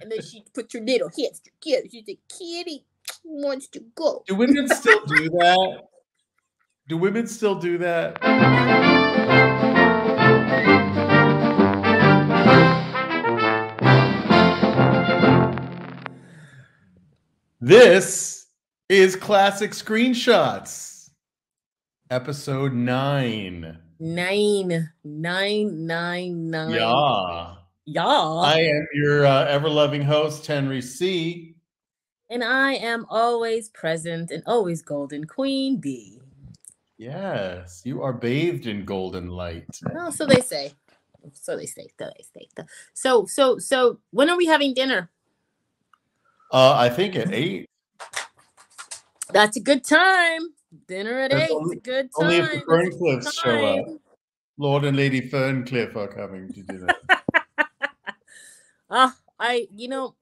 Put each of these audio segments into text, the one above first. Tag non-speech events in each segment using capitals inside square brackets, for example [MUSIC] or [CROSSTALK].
and then she put your little hips together. She's a kitty wants to go. Do women still do that? Do women still do that? This is Classic Screenshots, episode nine. Nine, nine, nine, nine. Yeah. Yeah. I am your uh, ever loving host, Henry C. and I am always present and always golden queen B. Yes, you are bathed in golden light. Oh, so they say. So they say. So they say. So so so when are we having dinner? Uh, I think at eight. That's a good time. Dinner at That's eight. only- It's a good time. Only if the It's a good Ferncliffs show up. Lord and Lady Ferncliff are coming to do that. [LAUGHS] Ah, I you know,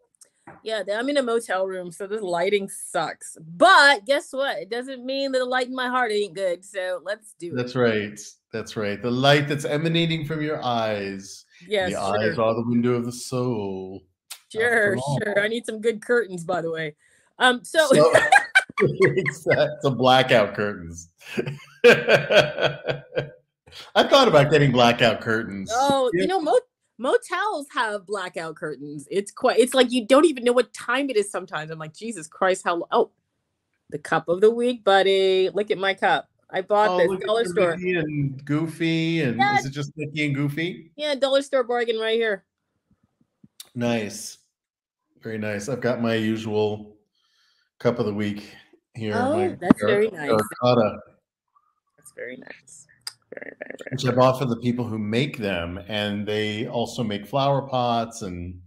yeah, I'm in a motel room, so this lighting sucks. But guess what? It doesn't mean that the light in my heart ain't good. So let's do That's it. right. That's right. The light that's emanating from your eyes. Yes, the sure, eyes are the window of the soul. sure, sure. I need some good curtains, by the way. Um, so, So- [LAUGHS] [LAUGHS] it's the blackout curtains. [LAUGHS] I thought about getting blackout curtains. oh, you know, mo- motels have blackout curtains. It's quite. It's like you don't even know what time it is. Sometimes I'm like, Jesus Christ, how? Oh, the cup of the week, buddy. Look at my cup. I bought Oh, this dollar store. And Goofy, and Yeah. is it just Mickey and Goofy? Yeah, dollar store bargain right here. Nice, very nice. I've got my usual cup of the week here. Oh, that's very nice. That's very nice. Very, very, very. which I bought for the people who make them, and they also make flower pots and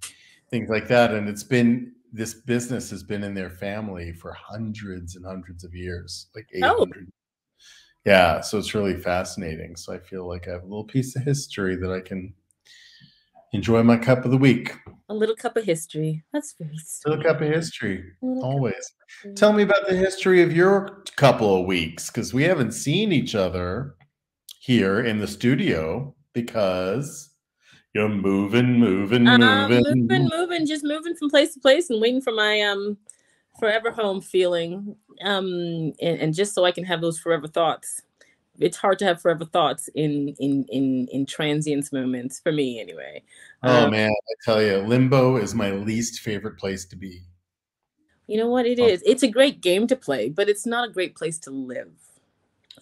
things like that. And it's been this business has been in their family for hundreds and hundreds of years, like eight Oh. hundred. Yeah, so it's really fascinating. So I feel like I have a little piece of history that I can enjoy my cup of the week. A little cup of history. That's very sweet. Little cup of history, A cup of always. history. Tell me about the history of your couple of weeks because we haven't seen each other here in the studio because you're moving, moving, moving. moving, moving, just moving from place to place and waiting for my um forever home feeling. Um, and, and just so I can have those forever thoughts. It's hard to have forever thoughts in in in in transience moments for me anyway. Oh Um, man, I tell you, limbo is my least favorite place to be. You know what it Oh. It's a great game to play, but it's not a great place to live.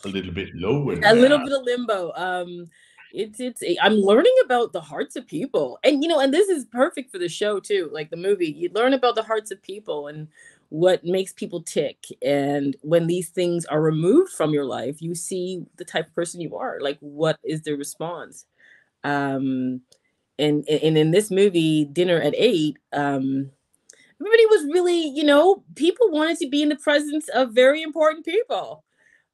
A little bit low a little bit of limbo. Um, it's it's I'm learning about the hearts of people, and you know, and this is perfect for the show too. Like the movie, you learn about the hearts of people and what makes people tick. And when these things are removed from your life, you see the type of person you are. Like, what is the response? Um, and and in this movie, Dinner at Eight, um, everybody was really, you know, people wanted to be in the presence of very important people.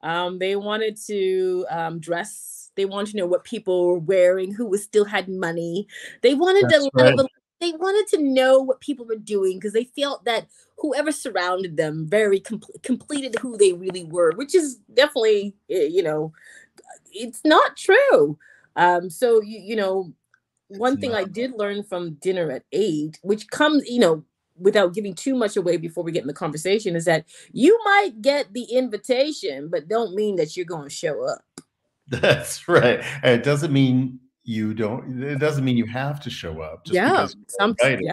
Um, they wanted to um, dress. They wanted to know what people were wearing, who was still had money. They wanted That's to. right. They wanted to know what people were doing because they felt that whoever surrounded them very com- completed who they really were, which is definitely, eh, you know, it's not true. Um, so you you know, one It's thing I did learn from dinner at eight, which comes, you know, without giving too much away before we get in the conversation, is that you might get the invitation, but don't mean that you're going to show up. [LAUGHS] That's right. And It doesn't mean you don't. It doesn't mean you have to show up. Just yeah, because you're some, invited. yeah.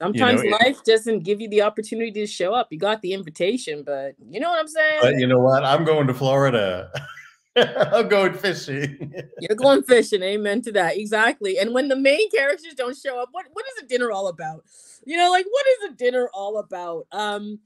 Sometimes it- life doesn't give you the opportunity to show up. You got the invitation, but you know what I'm saying? But you know what? I'm going to Florida. [LAUGHS] [LAUGHS] I'm going fishing. [LAUGHS] You're going fishing. Amen to that. Exactly. And when the main characters don't show up, what, what is a dinner all about? You know, like what is a dinner all about? Um,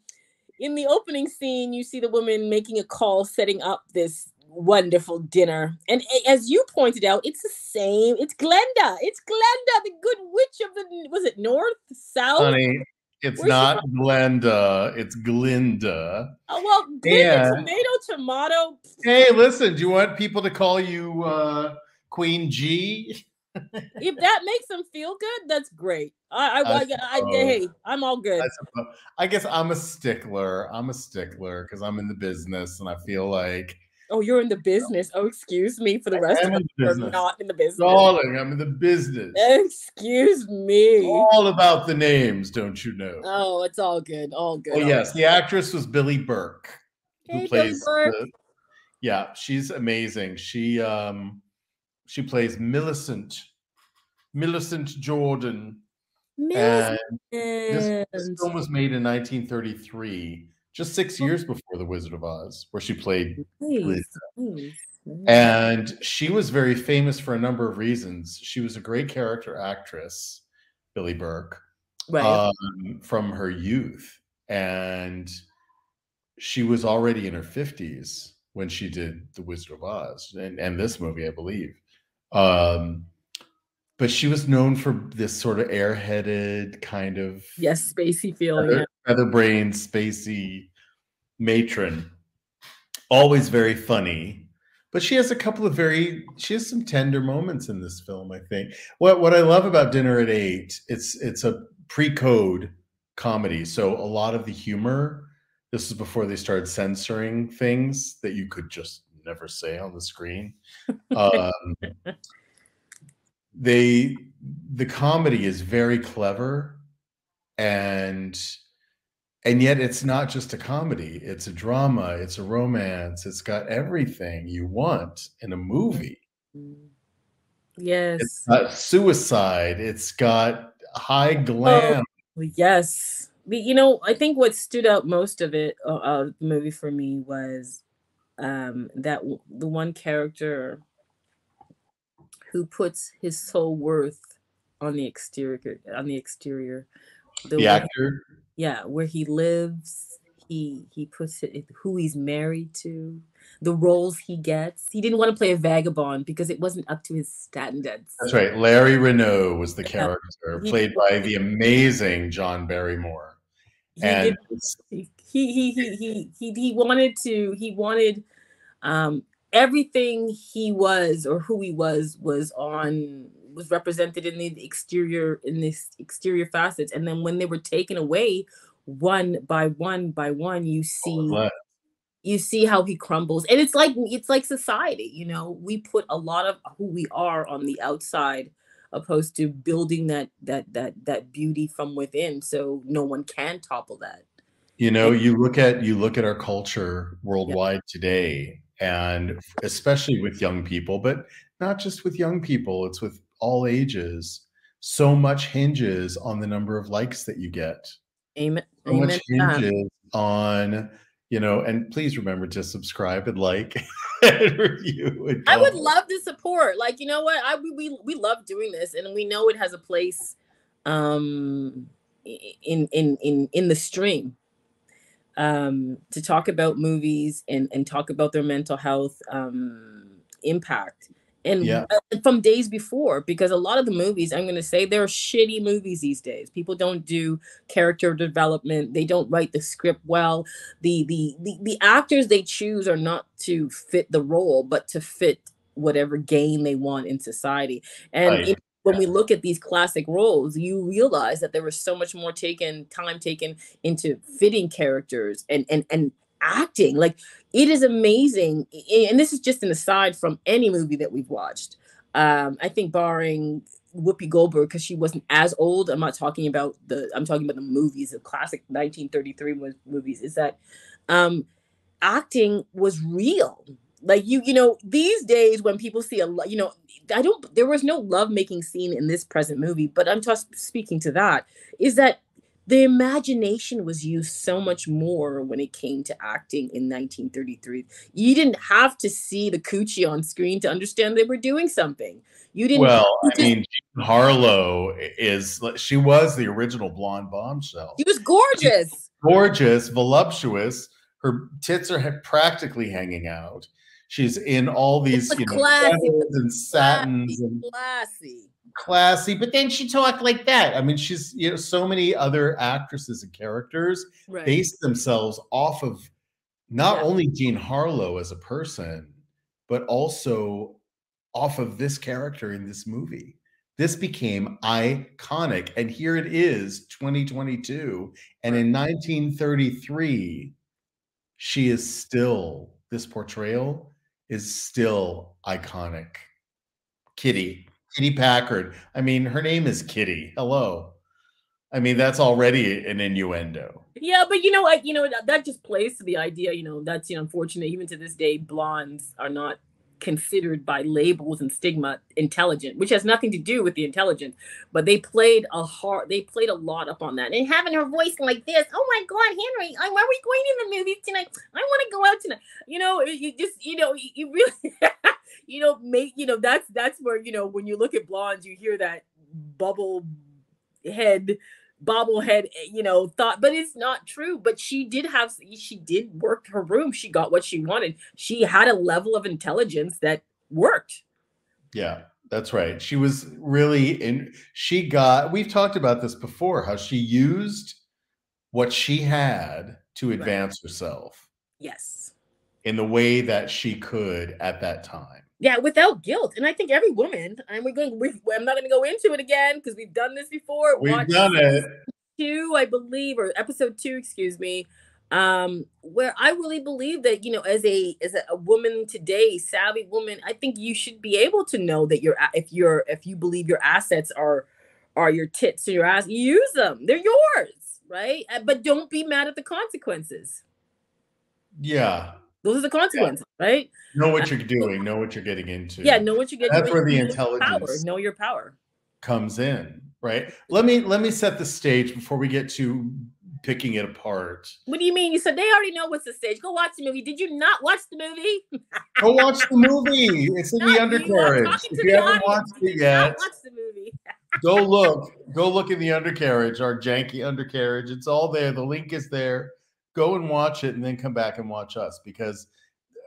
in the opening scene, you see the woman making a call, setting up this wonderful dinner. And as you pointed out, it's the same. It's Glenda. It's Glenda, the good witch of the was it north, south? Honey, it's Where's not Glenda. It's Glinda. Oh well, Glenda, Yeah. tomato, tomato. Hey, listen. Do you want people to call you uh, Queen G? If that makes them feel good, that's great. I, I, I, I, I Hey, I'm all good. I. I guess I'm a stickler. I'm a stickler because I'm in the business and I feel like Oh, you're in the business. Oh, excuse me. For the rest of us, we're not in the business. Darling, I'm in the business. Excuse me. All about the names, don't you know? Oh, it's all good. All good. Oh, yes. The actress was Billie Burke, who plays. Burke. the- yeah, she's amazing. She um she plays Millicent, Millicent Jordan. Millicent. This, this film was made in 1933, just six years before The Wizard of Oz, where she played nice, nice. And she was very famous for a number of reasons. She was a great character actress, Billie Burke, right. um, from her youth. And she was already in her 50s when she did The Wizard of Oz and, and this movie, I believe. Um, but she was known for this sort of airheaded kind of yes, spacey feeling. Feather, feather-brained, spacey matron. Always very funny, but she has a couple of very she has some tender moments in this film. I think what what I love about Dinner at Eight it's it's a pre-code comedy, so a lot of the humor. This is before they started censoring things that you could just never say on the screen. [LAUGHS] Um, they the comedy is very clever and and yet it's not just a comedy it's a drama it's a romance it's got everything you want in a movie. Yes. it's got suicide it's got high glam Well, Yes. You know, I think what stood out most of it, uh, uh, the movie for me was um, that w- the one character who puts his soul worth on the exterior, on the exterior, the the actor yeah, where he lives, he he puts it, who he's married to, the roles he gets. He didn't want to play a vagabond because it wasn't up to his standards. that's right larry renault was the [LAUGHS] character He played by the amazing john barrymore He and did he he he he he he, he wanted to he wanted um everything he was or who he was was on was represented in the exterior in this exterior facets. And then when they were taken away one by one by one you see you see how he crumbles. And it's like it's like society you know? We put a lot of who we are on the outside opposed to building that that that that beauty from within so no one can topple that. You know, you look at you look at our culture worldwide today, and especially with young people, but not just with young people, it's with all ages. So much hinges on the number of likes that you get. amen So amen much hinges on, you know, and please remember to subscribe and like [LAUGHS] and review. And I would love to support. Like, you know what? I we we, we love doing this, and we know it has a place um in in in in the stream um to talk about movies and and talk about their mental health um impact and Yeah. uh, from days before because a lot of the movies i'm going to say they're shitty movies these days. People don't do character development. They don't write the script well. The the the, the actors they choose are not to fit the role but to fit whatever gain they want in society. And Right. it- when we look at these classic roles you realize that there was so much more taken time taken into fitting characters and and and acting. Like it is amazing and this is just an aside from any movie that we've watched. Um i think barring whoopi goldberg because she wasn't as old i'm not talking about the i'm talking about the movies the classic 1933 movies is that um acting was real. Like you you know these days when people see a you know i don't there was no love making scene in this present movie but i'm just speaking to that is that the imagination was used so much more when it came to acting in 1933 you didn't have to see the coochie on screen to understand they were doing something you didn't Well, I mean, Jean Harlow is she was the original blonde bombshell. she was gorgeous gorgeous, voluptuous. Her tits are practically hanging out. She's in all these, you know, classy, and satins classy, and classy classy. But then she talked like that. I mean, she's you know, so many other actresses and characters right base themselves off of not Yeah. only Jean Harlow as a person, but also off of this character in this movie. This became iconic. And here it is, 2022. And in 1933, she is still, this portrayal is still iconic. Kitty, Kitty Packard. I mean, her name is Kitty. Hello. I mean, that's already an innuendo. Yeah, but you know, like you know, that, that just plays to the idea. You know, that's you know, unfortunate. Even to this day, blondes are not considered by labels and stigma intelligent, which has nothing to do with the intelligence. But they played a hard, they played a lot up on that. And having her voice like this, oh my God, Henry, why are we going in the movies tonight? I want to go out tonight. You know, you just, you know, you really, [LAUGHS] you know, make, you know, that's that's where you know when you look at blondes, you hear that bubble head bobblehead, eh, you know, thought, but it's not true. But she did have, she did work her room. She got what she wanted. She had a level of intelligence that worked. Yeah, that's right. She was really in, she got, we've talked about this before, how she used what she had to advance right. herself. Yes. In the way that she could at that time yeah, without guilt. And I think every woman, and we're going, we, I'm not going to go into it again because we've done this before. We've Watch done it. Two, I believe, or episode two, excuse me, um, where I really believe that you know, as a as a, a woman today, savvy woman, I think you should be able to know that you're if you're if you believe your assets are are your tits or your ass, use them. They're yours, right? Uh, but don't be mad at the consequences. Yeah, those are the consequences, yeah. right? Know what you're doing. Know what you're getting into. Yeah, know what you're getting. That's where the intelligence power. Know your power comes in, right? Let me let me set the stage before we get to picking it apart. What do you mean? You said they already know what's the stage. Go watch the movie. Did you not watch the movie? [LAUGHS] Go watch the movie. It's in the undercarriage. If you haven't audience. watched it yet, watch the movie. go look. Go look in the undercarriage, our janky undercarriage. It's all there. The link is there go and watch it and then come back and watch us because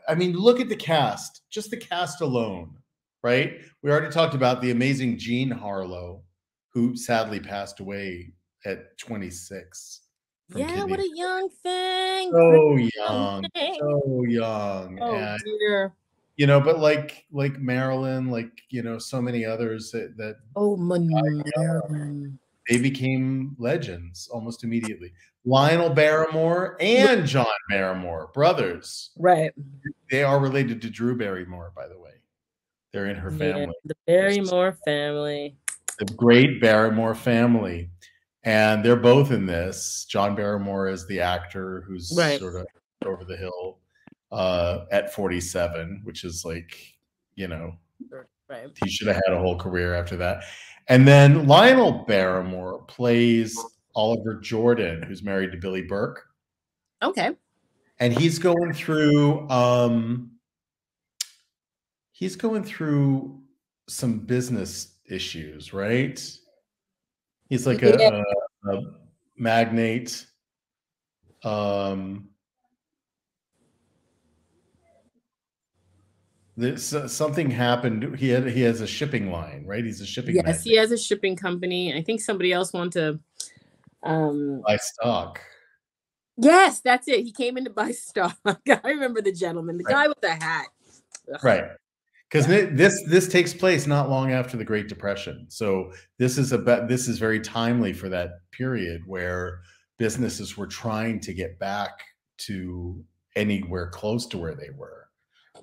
I mean, look at the cast, just the cast alone, right? We already talked about the amazing Jean Harlow, who sadly passed away at 26. Yeah, kidney. what a young thing. So young, so young. Oh and, dear. You know, but like like Marilyn, like you know, so many others that, that oh Marilyn. They became legends almost immediately. Lionel Barrymore and John Barrymore, brothers. Right. They are related to Drew Barrymore, by the way. They're in her family. Yeah, the Barrymore family. The great Barrymore family. And they're both in this. John Barrymore is the actor who's right. sort of over the hill uh, at 47, which is like, you know, right. he should have had a whole career after that. And then Lionel Barrymore plays Oliver Jordan, who's married to Billie Burke. Okay. And he's going through um he's going through some business issues, right? He's like a, yeah. a, a magnate. Um this uh, something happened he had he has a shipping line right he's a shipping yes magnate. he has a shipping company i think somebody else wanted to um, buy stock. Yes, that's it. He came in to buy [LAUGHS] stock. I remember the gentleman, the right. guy with the hat. Ugh. Right. Because this this takes place not long after the Great Depression, so this is about this is very timely for that period where businesses were trying to get back to anywhere close to where they were,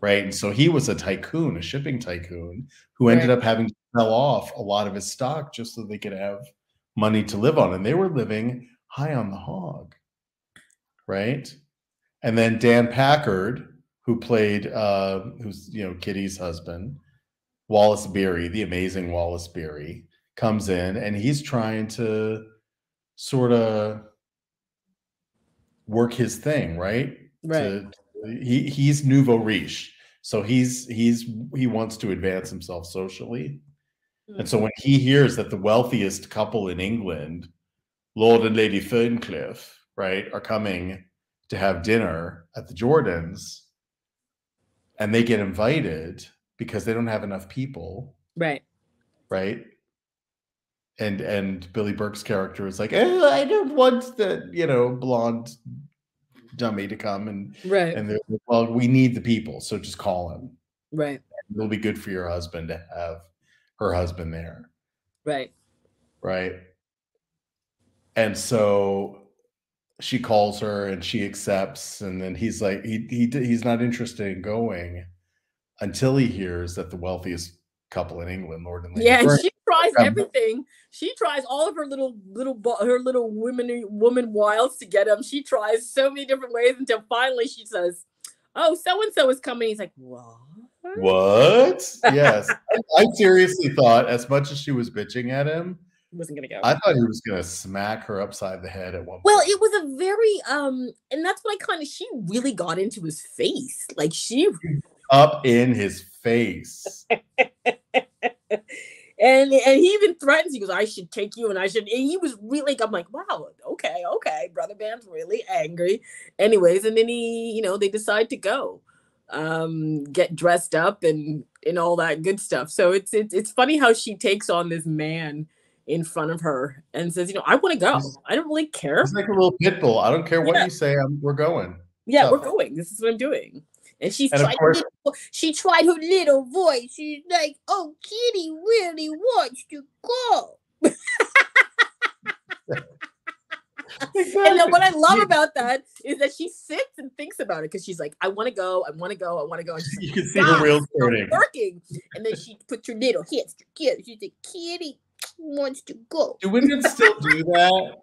right? And so he was a tycoon, a shipping tycoon, who ended right. up having to sell off a lot of his stock just so they could have money to live on, and they were living high on the hog, right? And then Dan Packard, who played, uh, who's you know Kitty's husband, Wallace Beery, the amazing Wallace Beery, comes in, and he's trying to sort of work his thing, right? Right. To, he he's nouveau riche, so he's he's he wants to advance himself socially hmm. and so when he hears that the wealthiest couple in England, Lord and Lady Ferncliff, right, are coming to have dinner at the Jordans and they get invited because they don't have enough people. Right. Right. And and Billie Burke's character is like, oh, I don't want the, you know, blonde dummy to come and right. And they're like, well, we need the people, so just call him. Right. It'll be good for your husband to have her husband there. Right. Right. And so she calls her and she accepts and then he's like he, he he's not interested in going until he hears that the wealthiest couple in England, Lord and Lady yeah, Fern, she tries everything. She tries all of her little little her little women woman wiles to get him. She tries so many different ways until finally she says, "Oh, so and so is coming." He's like, "What?" What? Yes, I, [LAUGHS] I seriously thought, as much as she was bitching at him, wasn't gonna go. I thought he was gonna smack her upside the head at one. Point. Well, point. it was a very um, and that's what I kind of. She really got into his face, like she up in his face. [LAUGHS] and and he even threatens. He goes, "I should take you," and I should. And he was really like, I'm like, wow, okay, okay. Brother Band's really angry. Anyways, and then he, you know, they decide to go, um, get dressed up and and all that good stuff. So it's it's it's funny how she takes on this man in front of her and says, you know, I want to go. I don't really care. It's like a little pit bull. I don't care what yeah. you say. I'm, we're going. Yeah, we're going. This is what I'm doing. And she's and tried course, little, she tried her little voice. She's like, "Oh, Kitty really wants to go." exactly. And then what I love about that is that she sits and thinks about it because she's like, "I want to go, I want to go, I want to go." And she's you can see her wheels turning, working. And then she puts her little hands together. She's like, "Kitty wants to go." Do women still do that?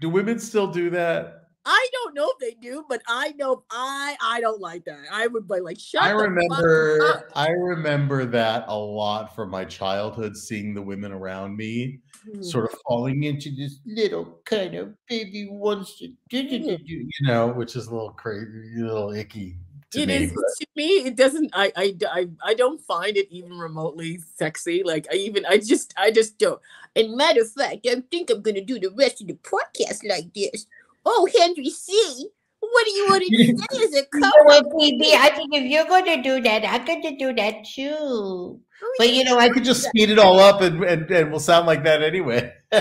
Do women still do that? I don't know if they do, but I know I I don't like that. I would be like, shut. I remember I remember that a lot from my childhood, seeing the women around me mm. sort of falling into this little kind of baby wants to do, do, do, you know, which is a little crazy, a little icky. To it me, is, to me. It doesn't. I, I I I don't find it even remotely sexy. Like I even I just I just don't. And matter of fact, I think I'm gonna do the rest of the podcast like this. Oh, Henry C. What do you want to [LAUGHS] say as a couple? You know baby, I think if you're going to do that, I'm going to do that too. Oh, but you know, I could just speed it all up and, and, and we'll sound like that anyway. [LAUGHS]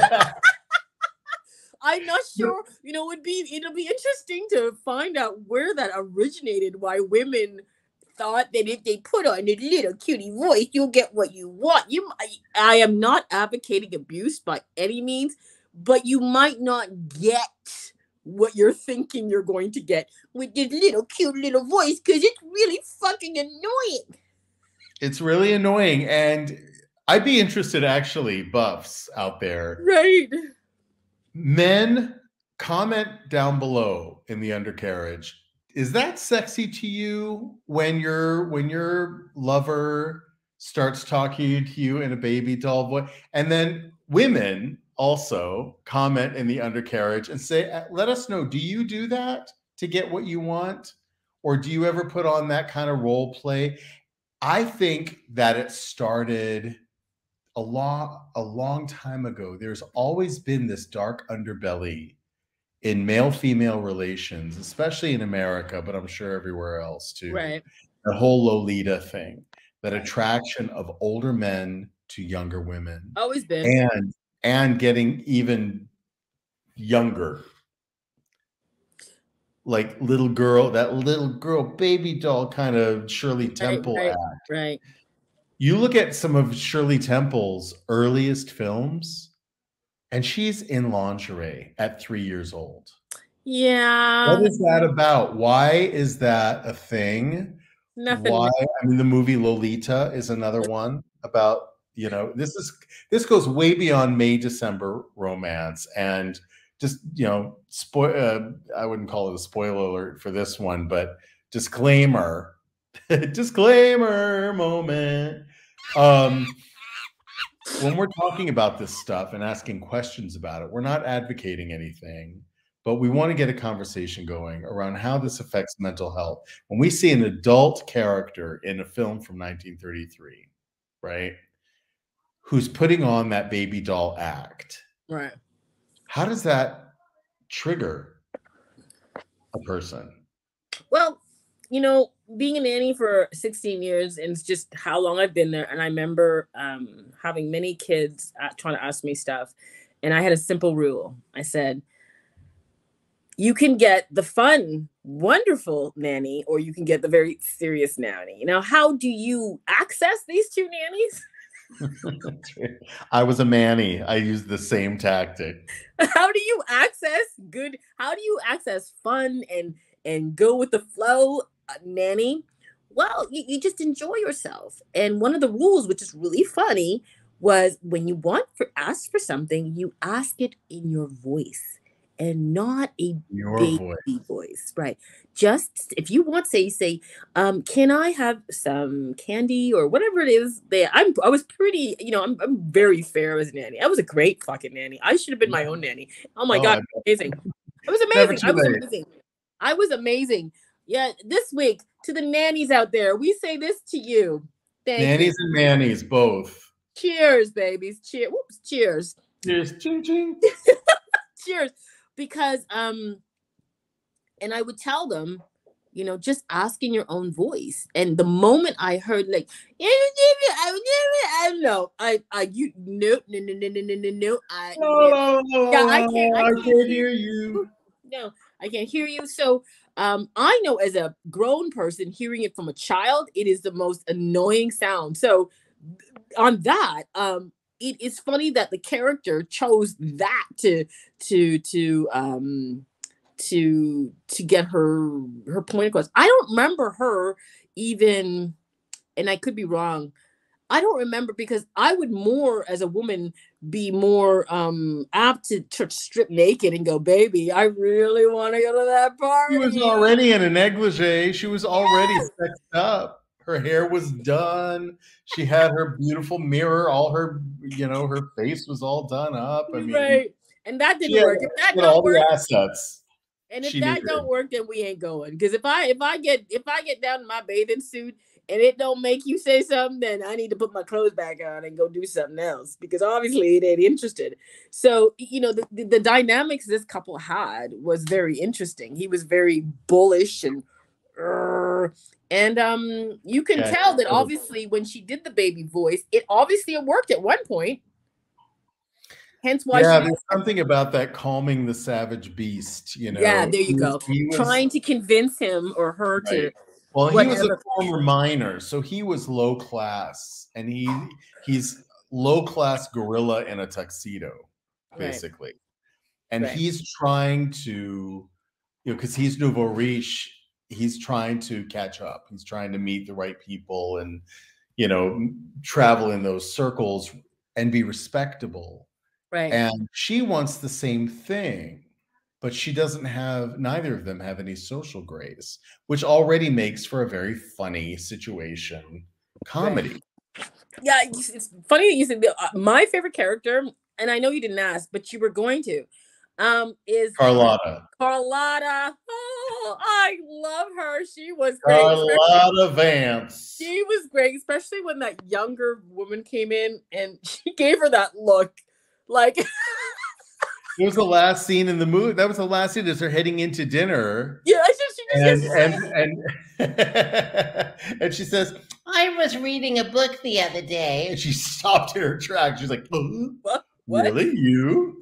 I'm not sure. You know, it'd be it'll be interesting to find out where that originated. Why women thought that if they put on a little cutie voice, you'll get what you want. You, I, I am not advocating abuse by any means, but you might not get what you're thinking you're going to get with this little cute little voice because it's really fucking annoying. It's really annoying. And I'd be interested, actually, buffs out there. Right. Men, comment down below in the undercarriage. Is that sexy to you when your when your lover starts talking to you in a baby doll voice? And then women, also comment in the undercarriage and say, uh, let us know, do you do that to get what you want? Or do you ever put on that kind of role play? I think that it started a long, a long time ago. There's always been this dark underbelly in male female relations, especially in America, but I'm sure everywhere else too. Right. The whole Lolita thing, that attraction of older men to younger women. Always been. And and getting even younger. Like little girl, that little girl baby doll kind of Shirley Temple right, right, act. Right. You look at some of Shirley Temple's earliest films, and she's in lingerie at three years old. Yeah. What is that about? Why is that a thing? Nothing. Why? I mean, the movie Lolita is another one about you know this is this goes way beyond may december romance and just you know spoil uh, i wouldn't call it a spoiler alert for this one but disclaimer [LAUGHS] disclaimer moment. Um when we're talking about this stuff and asking questions about it we're not advocating anything but we want to get a conversation going around how this affects mental health. When we see an adult character in a film from 1933 right who's putting on that baby doll act. Right. How does that trigger a person? Well, you know, being a nanny for 16 years and it's just how long I've been there. And I remember um, having many kids trying to ask me stuff. And I had a simple rule. I said, you can get the fun, wonderful nanny, or you can get the very serious nanny. Now, how do you access these two nannies? [LAUGHS] I was a manny. I used the same tactic. [LAUGHS] How do you access good? How do you access fun and and go with the flow, uh, nanny, well, you, you just enjoy yourself. And one of the rules, which is really funny, was when you want for ask for something, you ask it in your voice and not a Your baby voice. voice. Right. Just if you want, say, say, um, can I have some candy or whatever it is that I'm I was pretty, you know, I'm, I'm very fair as a nanny. I was a great fucking nanny. I should have been my own nanny. Oh my Oh, god, I- amazing. I was amazing. I was late. amazing. I was amazing. Yeah, this week to the nannies out there, we say this to you. Thank you. Nannies and nannies both. Cheers, babies. Cheers. Whoops, cheers. Cheers. Ching ching. [LAUGHS] Cheers because um and I would tell them, you know, just ask in your own voice. And the moment I heard like, I don't know, I I you no no no no no no no I yeah, I can't I can't, hear you. [LAUGHS] No, I can't hear you. So um, I know as a grown person hearing it from a child, it is the most annoying sound. So on that, um, it is funny that the character chose that to to to um to to get her her point across. I don't remember her even, and I could be wrong. I don't remember because I would more as a woman be more um apt to, to strip naked and go, baby, I really want to go to that party. She was already in a negligee. She was already sexed up. Her hair was done. She had her beautiful mirror. All her, you know, her face was all done up. I mean, right. And that didn't had- work. If that had all don't work, the assets. and if that don't work, then we ain't going. Because if I if I get if I get down in my bathing suit and it don't make you say something, then I need to put my clothes back on and go do something else. Because obviously it ain't interested. So you know the, the, the dynamics this couple had was very interesting. He was very bullish and and um you can Yeah, tell that obviously when she did the baby voice, it obviously it worked at one point. Hence why yeah, there's something about that calming the savage beast. You know. Yeah, there you go. he was- trying to convince him or her to Well, he was a former miner, so he was low class, and he he's low class gorilla in a tuxedo, Right. basically. And Right. he's trying to, you know, because he's nouveau riche, he's trying to catch up. He's trying to meet the right people and, you know, travel in those circles and be respectable. right. And she wants the same thing, but she doesn't have, neither of them have any social grace, which already makes for a very funny situation comedy. yeah, it's funny that you said uh, my favorite character, and I know you didn't ask, but you were going to, um, is Carlotta. Carlotta. Oh, [LAUGHS] I love her. She was great. especially- Carlotta Vance. She was great, especially when that younger woman came in and [LAUGHS] she gave her that look. Like, [LAUGHS] It was the last scene in the movie. That was the last scene as they're heading into dinner. yeah, she, she And just and and and she says, I was reading a book the other day. and she stopped in her tracks. She's like, "Uh, What? What? Really? You?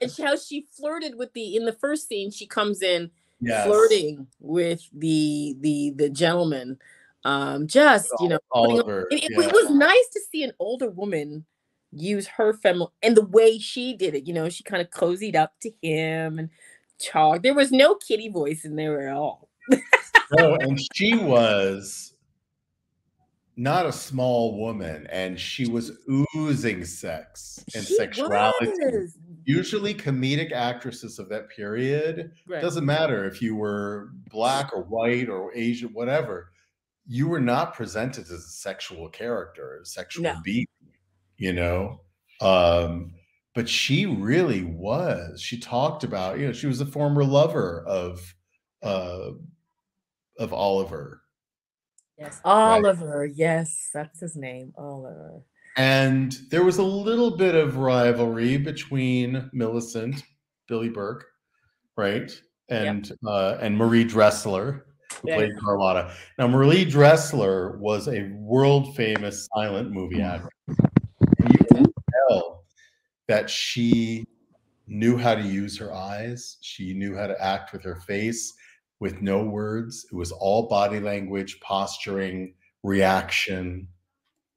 and how she flirted with the in the first scene she comes in Yes. flirting with the the the gentleman um just you know Oliver. it, it- yeah. it was nice to see an older woman use her fem and the way she did it you know she kind of cozied up to him and talked there was no kitty voice in there at all no, and she was not a small woman, and she was oozing sex and She sexuality. was. Usually, comedic actresses of that period Right. doesn't matter if you were black or white or Asian, whatever. You were not presented as a sexual character, a sexual No. being, you know. Um, but she really was. She talked about, you know, she was a former lover of uh of Oliver. yes oliver yes that's his name oliver And there was a little bit of rivalry between Millicent, Billie Burke, right? And uh, and Marie Dressler, who Yeah. played Carlotta. Now, Marie Dressler was a world famous silent movie actress. And you can tell that she knew how to use her eyes, she knew how to act with her face with no words. It was all body language, posturing, reaction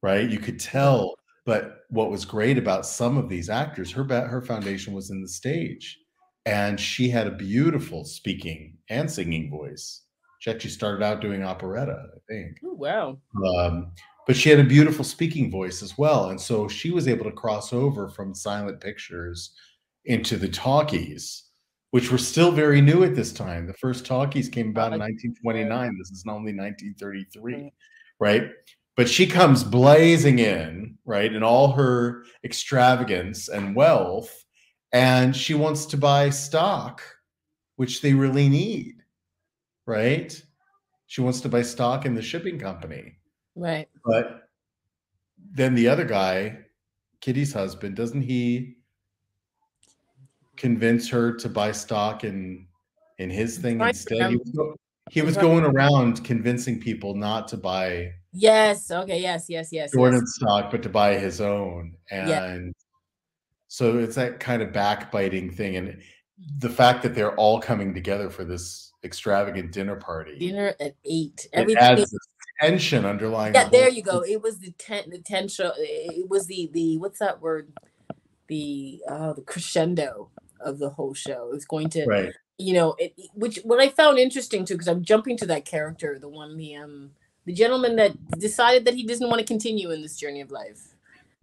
right? You could tell. But what was great about some of these actors, her her foundation was in the stage, and she had a beautiful speaking and singing voice. She actually started out doing operetta, I think. Oh, wow. Um, but she had a beautiful speaking voice as well. And so she was able to cross over from silent pictures into the talkies, which were still very new at this time. The first talkies came about in 1929. This is only 1933, right? But she comes blazing in, right, in all her extravagance and wealth, and she wants to buy stock, which they really need, right? She wants to buy stock in the shipping company Right. but then the other guy, Kitty's husband, doesn't he convince her to buy stock in in his thing instead? He was, he was going around convincing people not to buy Yes. Okay. Yes. Yes. Yes. Jordan yes. stock, but to buy his own. And Yeah. so it's that kind of backbiting thing. And the fact that they're all coming together for this extravagant dinner party. Dinner at eight. Everything. adds this tension underlying. yeah. the There you go. It was the ten. The tension. It was the the what's that word? The uh the crescendo of the whole show. It was going to. Right. You know it, which what i found interesting too because i'm jumping to that character the one the um the gentleman that decided that he doesn't want to continue in this journey of life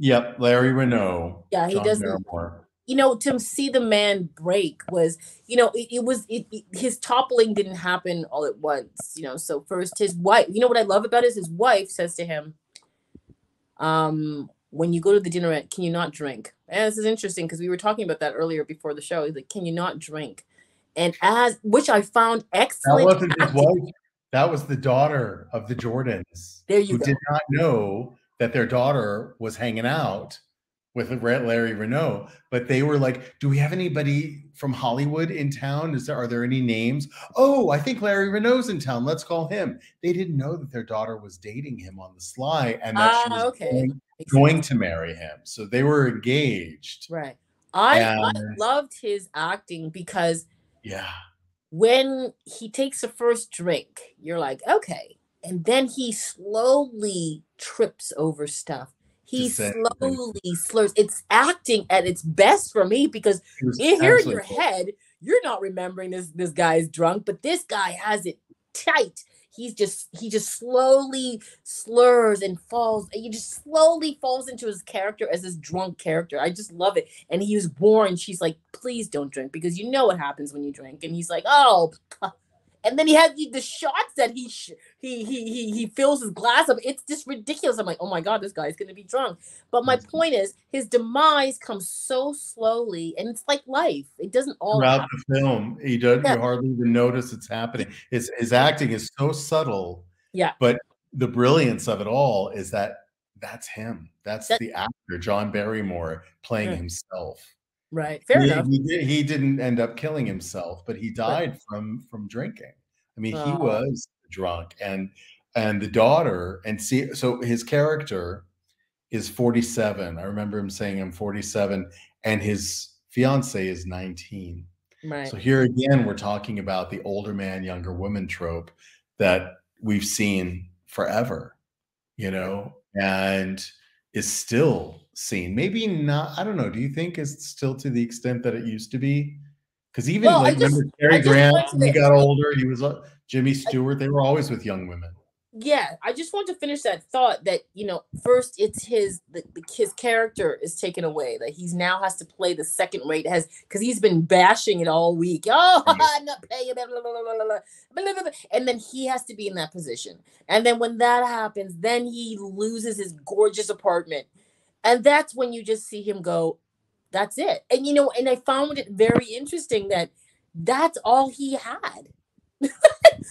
Yep, Larry Renault. Yeah, he John doesn't- Barrymore. you know to see the man break was you know it, it was it, it- his toppling didn't happen all at once you know so first his wife you know what i love about it is his wife says to him um when you go to the dinnerette can you not drink and this is interesting because we were talking about that earlier before the show he's like can you not drink and as which i found excellent. That wasn't his wife. That was the daughter of the Jordans. There you who go. did not know that their daughter was hanging out with Larry Renault. But they were like, "Do we have anybody from Hollywood in town? Is there are there any names? Oh, I think Larry Renault's in town. Let's call him." They didn't know that their daughter was dating him on the sly, and that she Ah, was okay. going, going to marry him. So they were engaged. right I, I loved his acting because Yeah. when he takes the first drink, you're like, okay. And then he slowly trips over stuff. He slowly slurs. It's acting at its best for me because here in your head, you're not remembering this this guy's drunk, but this guy has it tight. He's just he just slowly slurs and falls. He just slowly falls into his character as this drunk character. I just love it. And he was born. She's like, please don't drink because you know what happens when you drink. And he's like, oh. [LAUGHS] And then he has the, the shots that he, sh- he he he he fills his glass up. It's just ridiculous. I'm like, oh my god, this guy's gonna be drunk. But my point is, his demise comes so slowly, and it's like life. It doesn't all throughout happen. the film. He does Yeah. you hardly even notice it's happening. His his acting is so subtle. Yeah. But the brilliance of it all is that that's him. That's That- the actor, John Barrymore, playing Yeah. himself. Right. Fair he, enough. He, did- didn't end up killing himself, but he died from from drinking. I mean, he was drunk, and and the daughter, and see, so his character is 47. I remember him saying I'm 47, and his fiance is 19. Right. So here again, we're talking about the older man, younger woman trope that we've seen forever, you know, and is still scene. Maybe not. I don't know. Do you think it's still to the extent that it used to be? Because even well, like just, remember Cary Grant when he got older, he was uh, Jimmy Stewart. I, they were always with young women. Yeah, I just want to finish that thought that you know, first it's his the, the his character is taken away that he's now has to play the second rate has because he's been bashing it all week. [LAUGHS] Oh, I'm not paying, and then he has to be in that position. And then when that happens, then he loses his gorgeous apartment and that's when you just see him go that's it and you know and i found it very interesting that that's all he had [LAUGHS]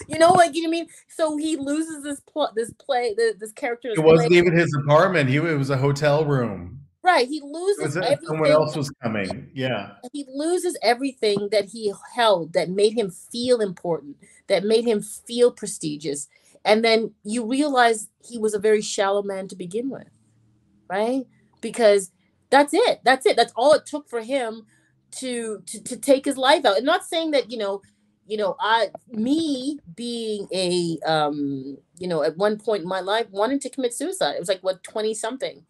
you know like you know what i mean so he loses this pl- this play the, this character It wasn't even his apartment. He it was a hotel room. right he loses was uh, everything someone else was coming. Yeah. he loses everything that he held that made him feel important that made him feel prestigious and then you realize he was a very shallow man to begin with right because that's it that's it that's all it took for him to to, to take his life out and not saying that you know you know i me being a um you know at one point in my life wanting to commit suicide it was like what 20 something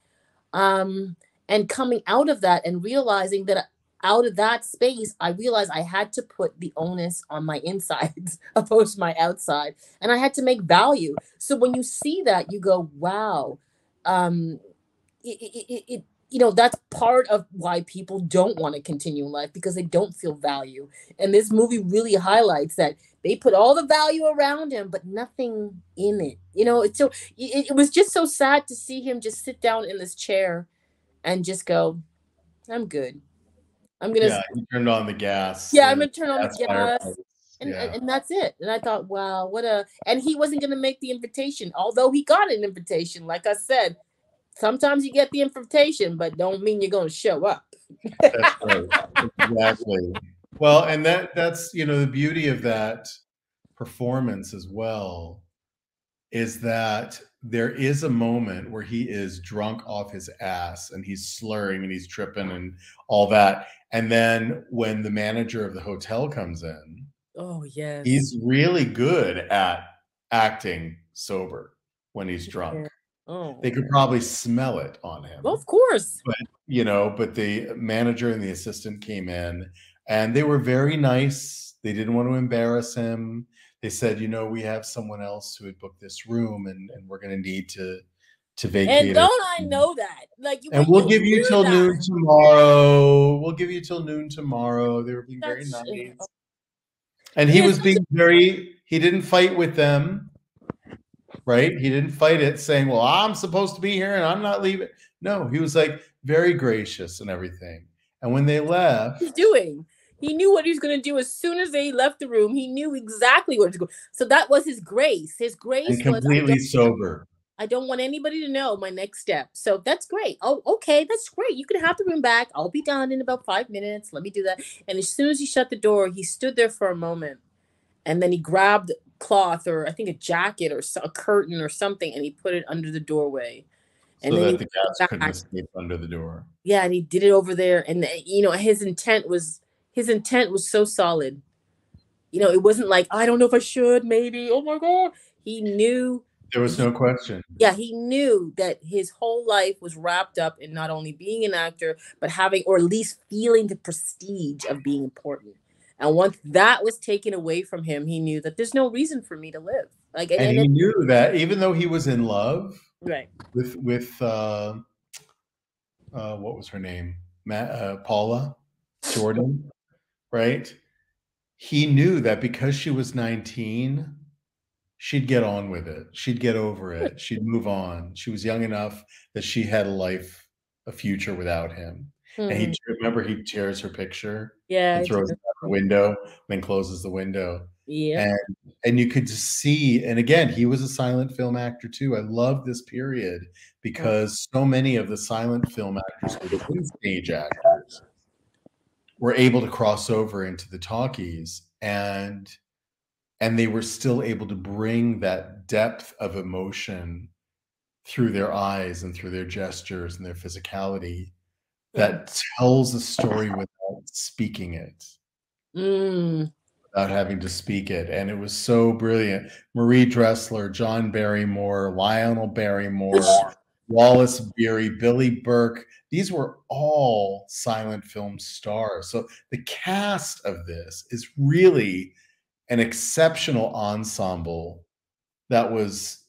um and coming out of that and realizing that out of that space, I realized I had to put the onus on my insides [LAUGHS] opposed to my outside, and I had to make value. So when you see that, you go, "Wow." Um, it, it, it, you know that's part of why people don't want to continue in life because they don't feel value and this movie really highlights that they put all the value around him but nothing in it you know it's so it, it was just so sad to see him just sit down in this chair and just go i'm good i'm gonna Yeah, he turned on the gas. yeah i'm gonna turn on the gas fireplace. and, Yeah. and, and that's it and i thought wow what a and he wasn't gonna make the invitation although he got an invitation like i said sometimes you get the invitation but don't mean you're gonna show up That's right. Exactly. Well, and that that's you know the beauty of that performance as well is that there is a moment where he is drunk off his ass and he's slurring and he's tripping and all that. And then when the manager of the hotel comes in, oh yes he's really good at acting sober when he's drunk. Oh They could probably smell it on him well, of course you know, but the manager and the assistant came in and they were very nice. They didn't want to embarrass him. They said, you know, we have someone else who had booked this room and, and we're going to need to to vacate and don't i know that like And we'll give you till that, noon tomorrow. We'll give you till noon tomorrow. They were being very That's- nice. And he was being very, he didn't fight with them, right? He didn't fight it saying, well, I'm supposed to be here and I'm not leaving. No, he was like very gracious and everything. And when they left, he's doing he knew what he was going to do as soon as they left the room he knew exactly what to go so that was his grace his grace and was completely sober. I don't want anybody to know my next step. So that's great. Oh, okay, that's great. You can have the room back. I'll be done in about five minutes. Let me do that. And as soon as he shut the door, he stood there for a moment, and then he grabbed cloth or I think a jacket or a curtain or something, and he put it under the doorway. And so then that he the cats couldn't escape under the door. Yeah, and he did it over there, and uh, you know his intent was his intent was so solid. You know, it wasn't like I don't know if I should, maybe. Oh my god, he knew There was no question. yeah, he knew that his whole life was wrapped up in not only being an actor, but having, or at least feeling the prestige of being important. And once that was taken away from him, he knew that there's no reason for me to live. Like, and, And he it- knew that even though he was in love right, with with uh, uh, what was her name, Ma- uh, Paula Jordan, right? He knew that because she was 19, she'd get on with it. She'd get over it. She'd move on. She was young enough that she had a life, a future without him. And he Mhm. remember he tears her picture yeah, and throws it window, then closes the window. yeah, and and you could just see and again he was a silent film actor too. I love this period because mm. so many of the silent film actors were the stage actors were able to cross over into the talkies and and they were still able to bring that depth of emotion through their eyes and through their gestures and their physicality that mm. tells a story without speaking it Mm, without having to speak it. And it was so brilliant. Marie Dressler, John Barrymore, Lionel Barrymore, Wallace Beery, Billie Burke. These were all silent film stars. So the cast of this is really an exceptional ensemble that was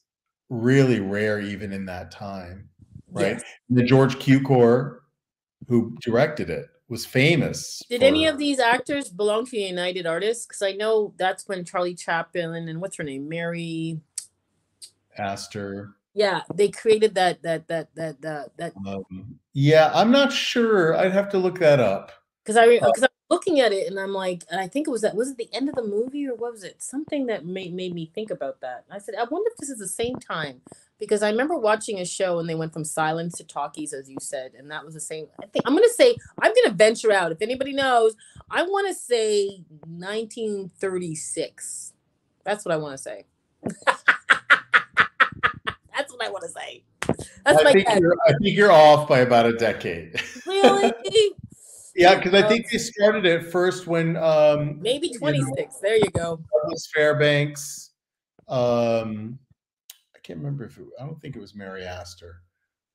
really rare even in that time. Right. yes. The George Cukor, who directed it, was famous. Did any of these actors belong to the United Artists? Because I know that's when Charlie Chaplin and what's her name, Mary. Astor? Yeah, they created that that that that that that Um, yeah, I'm not sure. I'd have to look that up. because I because I'm looking at it and I'm like, and I think it was that was it the end of the movie or what was it? Something that made made me think about that. I said, I wonder if this is the same time because I remember watching a show and they went from silence to talkies, as you said, and that was the same. I think I'm gonna say I'm gonna venture out. If anybody knows, I want to say 1936. That's what I want to say. [LAUGHS] That's what I want to say. That's I think guess. you're I think you're off by about a decade. Really? [LAUGHS] yeah, because I think they started it first when um Maybe you know, 26. There you go. Douglas Fairbanks. Um can't remember if it, I don't think it was Mary Astor.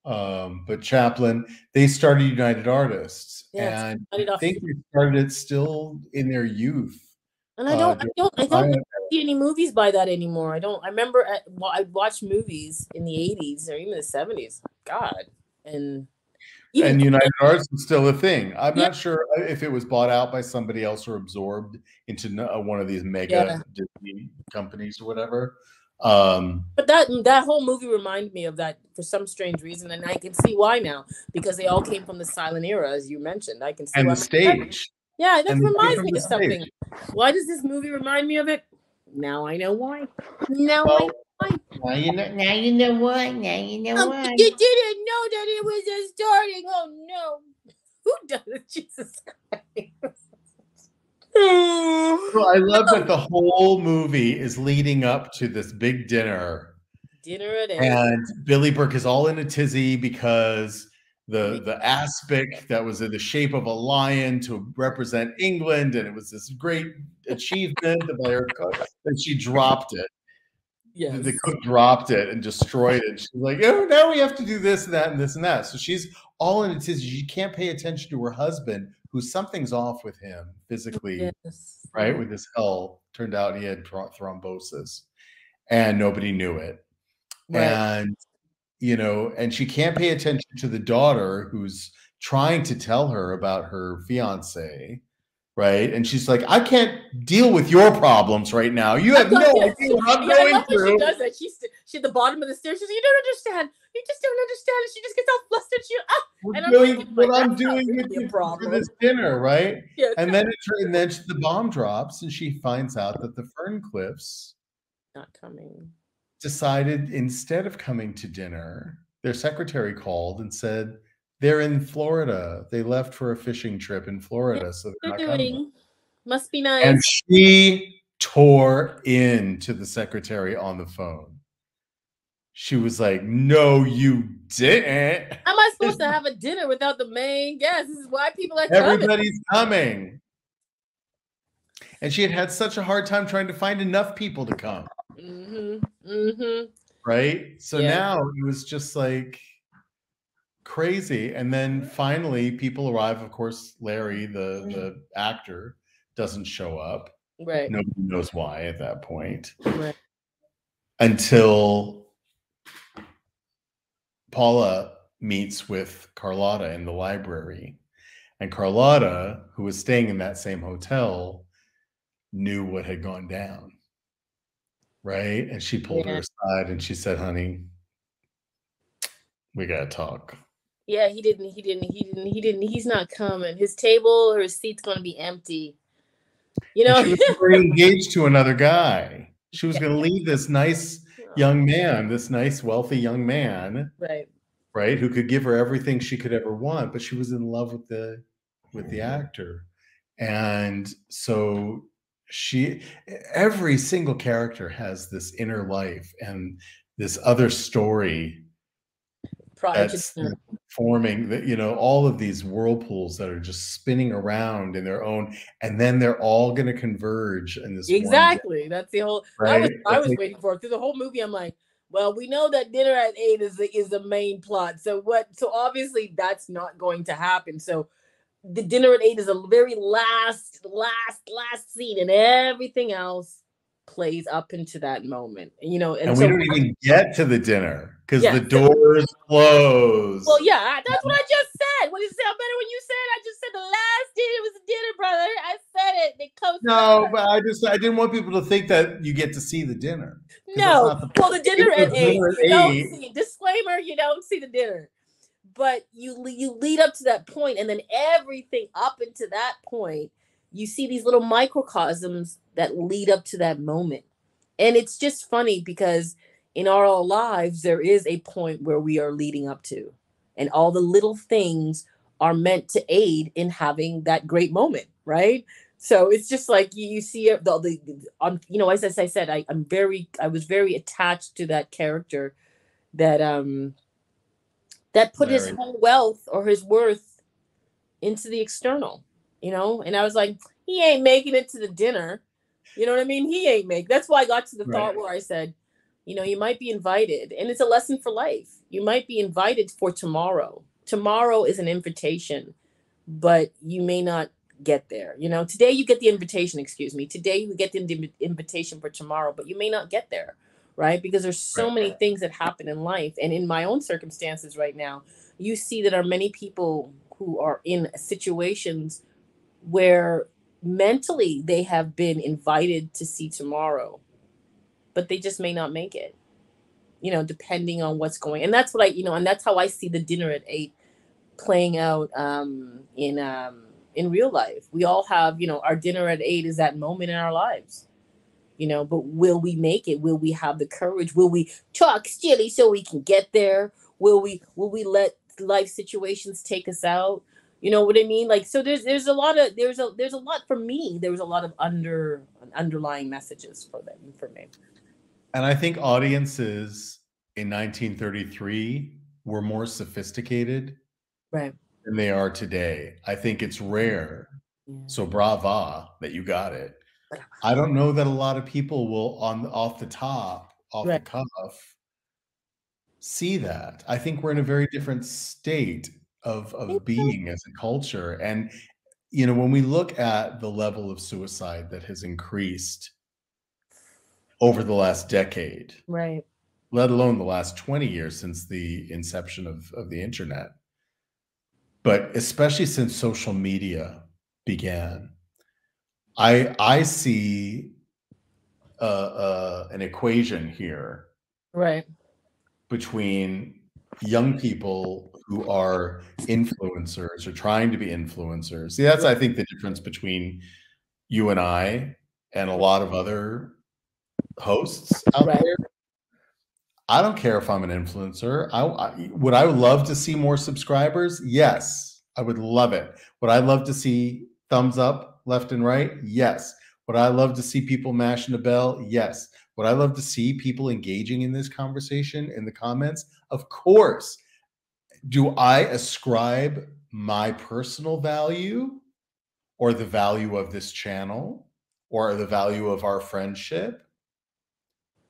Um, but Chaplin, they started United Artists, Yeah, and I think they started it still in their youth. And I uh, don't, I don't, I don't see any movies by that anymore. I don't. I remember at, well, I watched movies in the '80s or even the '70s. God, and even and United Arts was still a thing. I'm Yeah. not sure if it was bought out by somebody else or absorbed into uh, one of these mega Yeah. Disney companies or whatever. Um, But that that whole movie reminded me of that for some strange reason, and I can see why now because they all came from the silent era, as you mentioned. I can see and why. the stage. Yeah, that and reminds me of something. stage. Why does this movie remind me of it? Now I know why. Now Well, I now you know- Now you know what? Now you know Um, what? you didn't know that it was just starting. Oh no. [LAUGHS] Who does it? Jesus Christ. Well, I love that the [LAUGHS] whole movie is leading up to this big dinner, Dinner at eight. and Billie Burke is all in a tizzy because the the aspic that was in the shape of a lion to represent England, and it was this great achievement by her cook, and she dropped it. yes. The- The cook dropped it and destroyed it. She's like, "Oh, now we have to do this, and that, and this, and that." So she's all in a tizzy. She can't pay attention to her husband, who something's off with him physically yes. right? With his health, turned out he had thro- thrombosis, and nobody knew it. Right. And you know, and she can't pay attention to the daughter who's trying to tell her about her fiance, right? And she's like, "I can't deal with your problems right now. You have no idea what I'm yeah, going when she does that. She's she's at the bottom of the stairs. She's like, you don't understand. You just don't understand. She just gets all flustered. She ah, We're and I'm doing thinking, what I'm doing with you for this dinner, right? yeah, And then it, and then the bomb drops, and she finds out that the Ferncliffes not coming. decided instead of coming to dinner, their secretary called and said they're in Florida. They left for a fishing trip in Florida, so they're They're not coming. Must be nice. And she tore into the secretary on the phone. She was like, "No, you didn't. How am I supposed to have a dinner without the main guest? This is why people are coming. Everybody's coming." And she had had such a hard time trying to find enough people to come. Mm-hmm. Mm-hmm. right? So Yeah. now it was just like crazy. And then finally, people arrive. Of course, Larry, the the actor, doesn't show up. Right. Nobody knows why at that point Right. until Paula meets with Carlotta in the library. And Carlotta, who was staying in that same hotel, knew what had gone down. Right. And she pulled her aside and she said, honey, we got to talk. Yeah, he didn't. He didn't. He didn't. He didn't. He's not coming. His table or his seat's going to be empty. You know. And she was [LAUGHS] engaged to another guy. She was going to leave this nice young man, this nice, wealthy young man, right. right, who could give her everything she could ever want, but she was in love with the with the mm. actor. And so she every single character has this inner life and this other story Prior that's to forming that you know all of these whirlpools that are just spinning around in their own and then they're all going to converge in this exactly. That's the whole. I was. I was like- waiting for it through the whole movie. I'm like, well, we know that dinner at eight is the, is the main plot. So what? So obviously that's not going to happen. So the dinner at eight is a very last, last, last scene, and everything else plays up into that moment. You know, and, and so we don't even get to the dinner because Yeah, the so- doors close Well, yeah, that's what I just said. What did you sound better when you said? I just said the last dinner was a dinner, brother. I said it. They closed. no door. but i just i didn't want people to think that you get to see the dinner. no. the Well, the dinner at eight. You at don't see. Disclaimer: You don't see the dinner, but you you lead up to that point, and then everything up into that point, you see these little microcosms that lead up to that moment, and it's just funny because in our lives there is a point where we are leading up to, and all the little things are meant to aid in having that great moment, right? So it's just like you, you see it, the, the on you know as, as I said, I, I'm very I was very attached to that character that um that put his whole wealth or his worth into the external, you know, and I was like, he ain't making it to the dinner. You know what I mean? He ain't make. That's why I got to the thought where I said, You know, you might be invited, and it's a lesson for life. You might be invited for tomorrow. Tomorrow is an invitation, but you may not get there. You know, today you get the invitation, excuse me. Today you get the invitation for tomorrow, but you may not get there, right? Because there's so many things that happen in life. And in my own circumstances right now, you see that are many people who are in situations where mentally they have been invited to see tomorrow, but they just may not make it. You know, depending on what's going. And that's what I, you know, and that's how I see the dinner at 8 playing out um in um in real life. We all have, you know, our dinner at eight is that moment in our lives, you know, but will we make it? Will we have the courage? Will we talk silly so we can get there? Will we, will we let life situations take us out? You know what I mean? Like, so there's, there's a lot of, there's a, there's a lot for me. There was a lot of under underlying messages for them, for me. And I think audiences in 1933 were more sophisticated. Right than they are today. I think it's rare. Yeah. So brava that you got it. [LAUGHS] I don't know that a lot of people will on off the top, off right. the cuff, see that. I think we're in a very different state of of being as a culture. And you know, when we look at the level of suicide that has increased over the last decade, right, let alone the last 20 years since the inception of, of the internet. But especially since social media began, I I see uh, uh, an equation here, right, between young people who are influencers or trying to be influencers. See, that's I think the difference between you and I and a lot of other hosts out right. there I don't care if I'm an influencer. I, I, would I love to see more subscribers? Yes, I would love it. Would I love to see thumbs up left and right? Yes. Would I love to see people mashing the bell? Yes. Would I love to see people engaging in this conversation in the comments? Of course. Do I ascribe my personal value or the value of this channel or the value of our friendship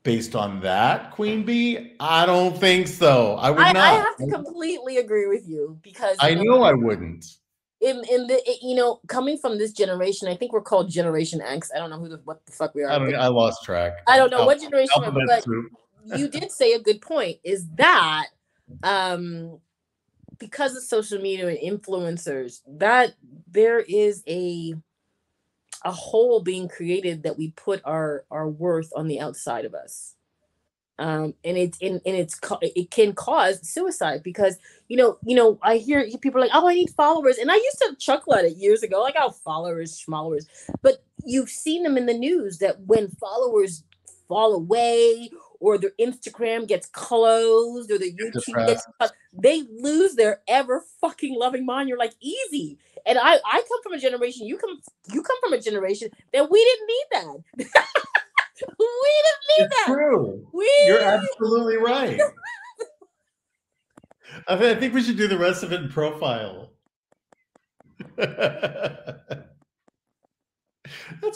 based on that, Queen Bee? I don't think so. I would I, not. I have to completely agree with you because I know, know I wouldn't. In in the you know coming from this generation, I think we're called Generation X. I don't know who the what the fuck we are. I, don't, I lost track. I don't know what generation, but you did say a good point. Is that um because of social media and influencers that there is a a hole being created that we put our our worth on the outside of us. Um and it's and, and it's it can cause suicide because you know you know i hear people like oh i need followers. And i used to chuckle at it years ago. Like oh followers followers but you've seen them in the news that when followers fall away or their Instagram gets closed or their YouTube gets closed, they lose their ever fucking loving mind. You're like easy. And I I come from a generation, you come you come from a generation that we didn't need that. [LAUGHS] we didn't need it's that. True. We You're absolutely right. I, mean, I think we should do the rest of it in profile. [LAUGHS] That's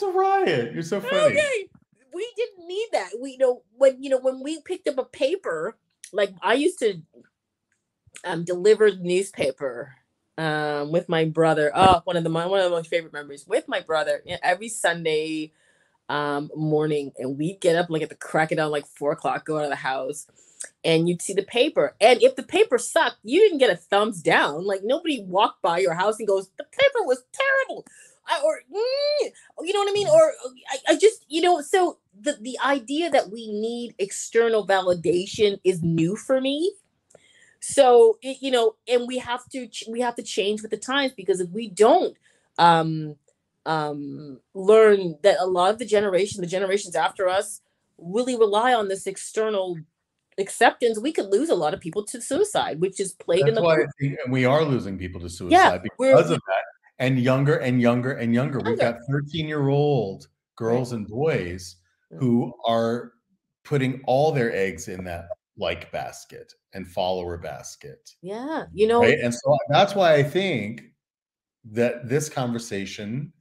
a riot. You're so funny. Okay we didn't need that. We you know when you know when we picked up a paper, like I used to um deliver newspaper um with my brother. Oh, one of the one of most favorite memories with my brother every Sunday um morning, and we'd get up like at the crack of dawn, like four o'clock, go out of the house. And you'd see the paper. And if the paper sucked, you didn't get a thumbs down. Like nobody walked by your house and goes, the paper was terrible I, or mm, you know what I mean? Or I, I just you know so the the idea that we need external validation is new for me. So it, you know, and we have to we have to change with the times because if we don't um um learn that a lot of the generation the generations after us really rely on this external acceptance, we could lose a lot of people to suicide, which is played That's in the. Why and we are losing people to suicide yeah, because of that and younger and younger and younger. We've got 13 year old girls and boys who are putting all their eggs in that like basket and follower basket. Yeah. You know, right? and so that's why I think that this conversation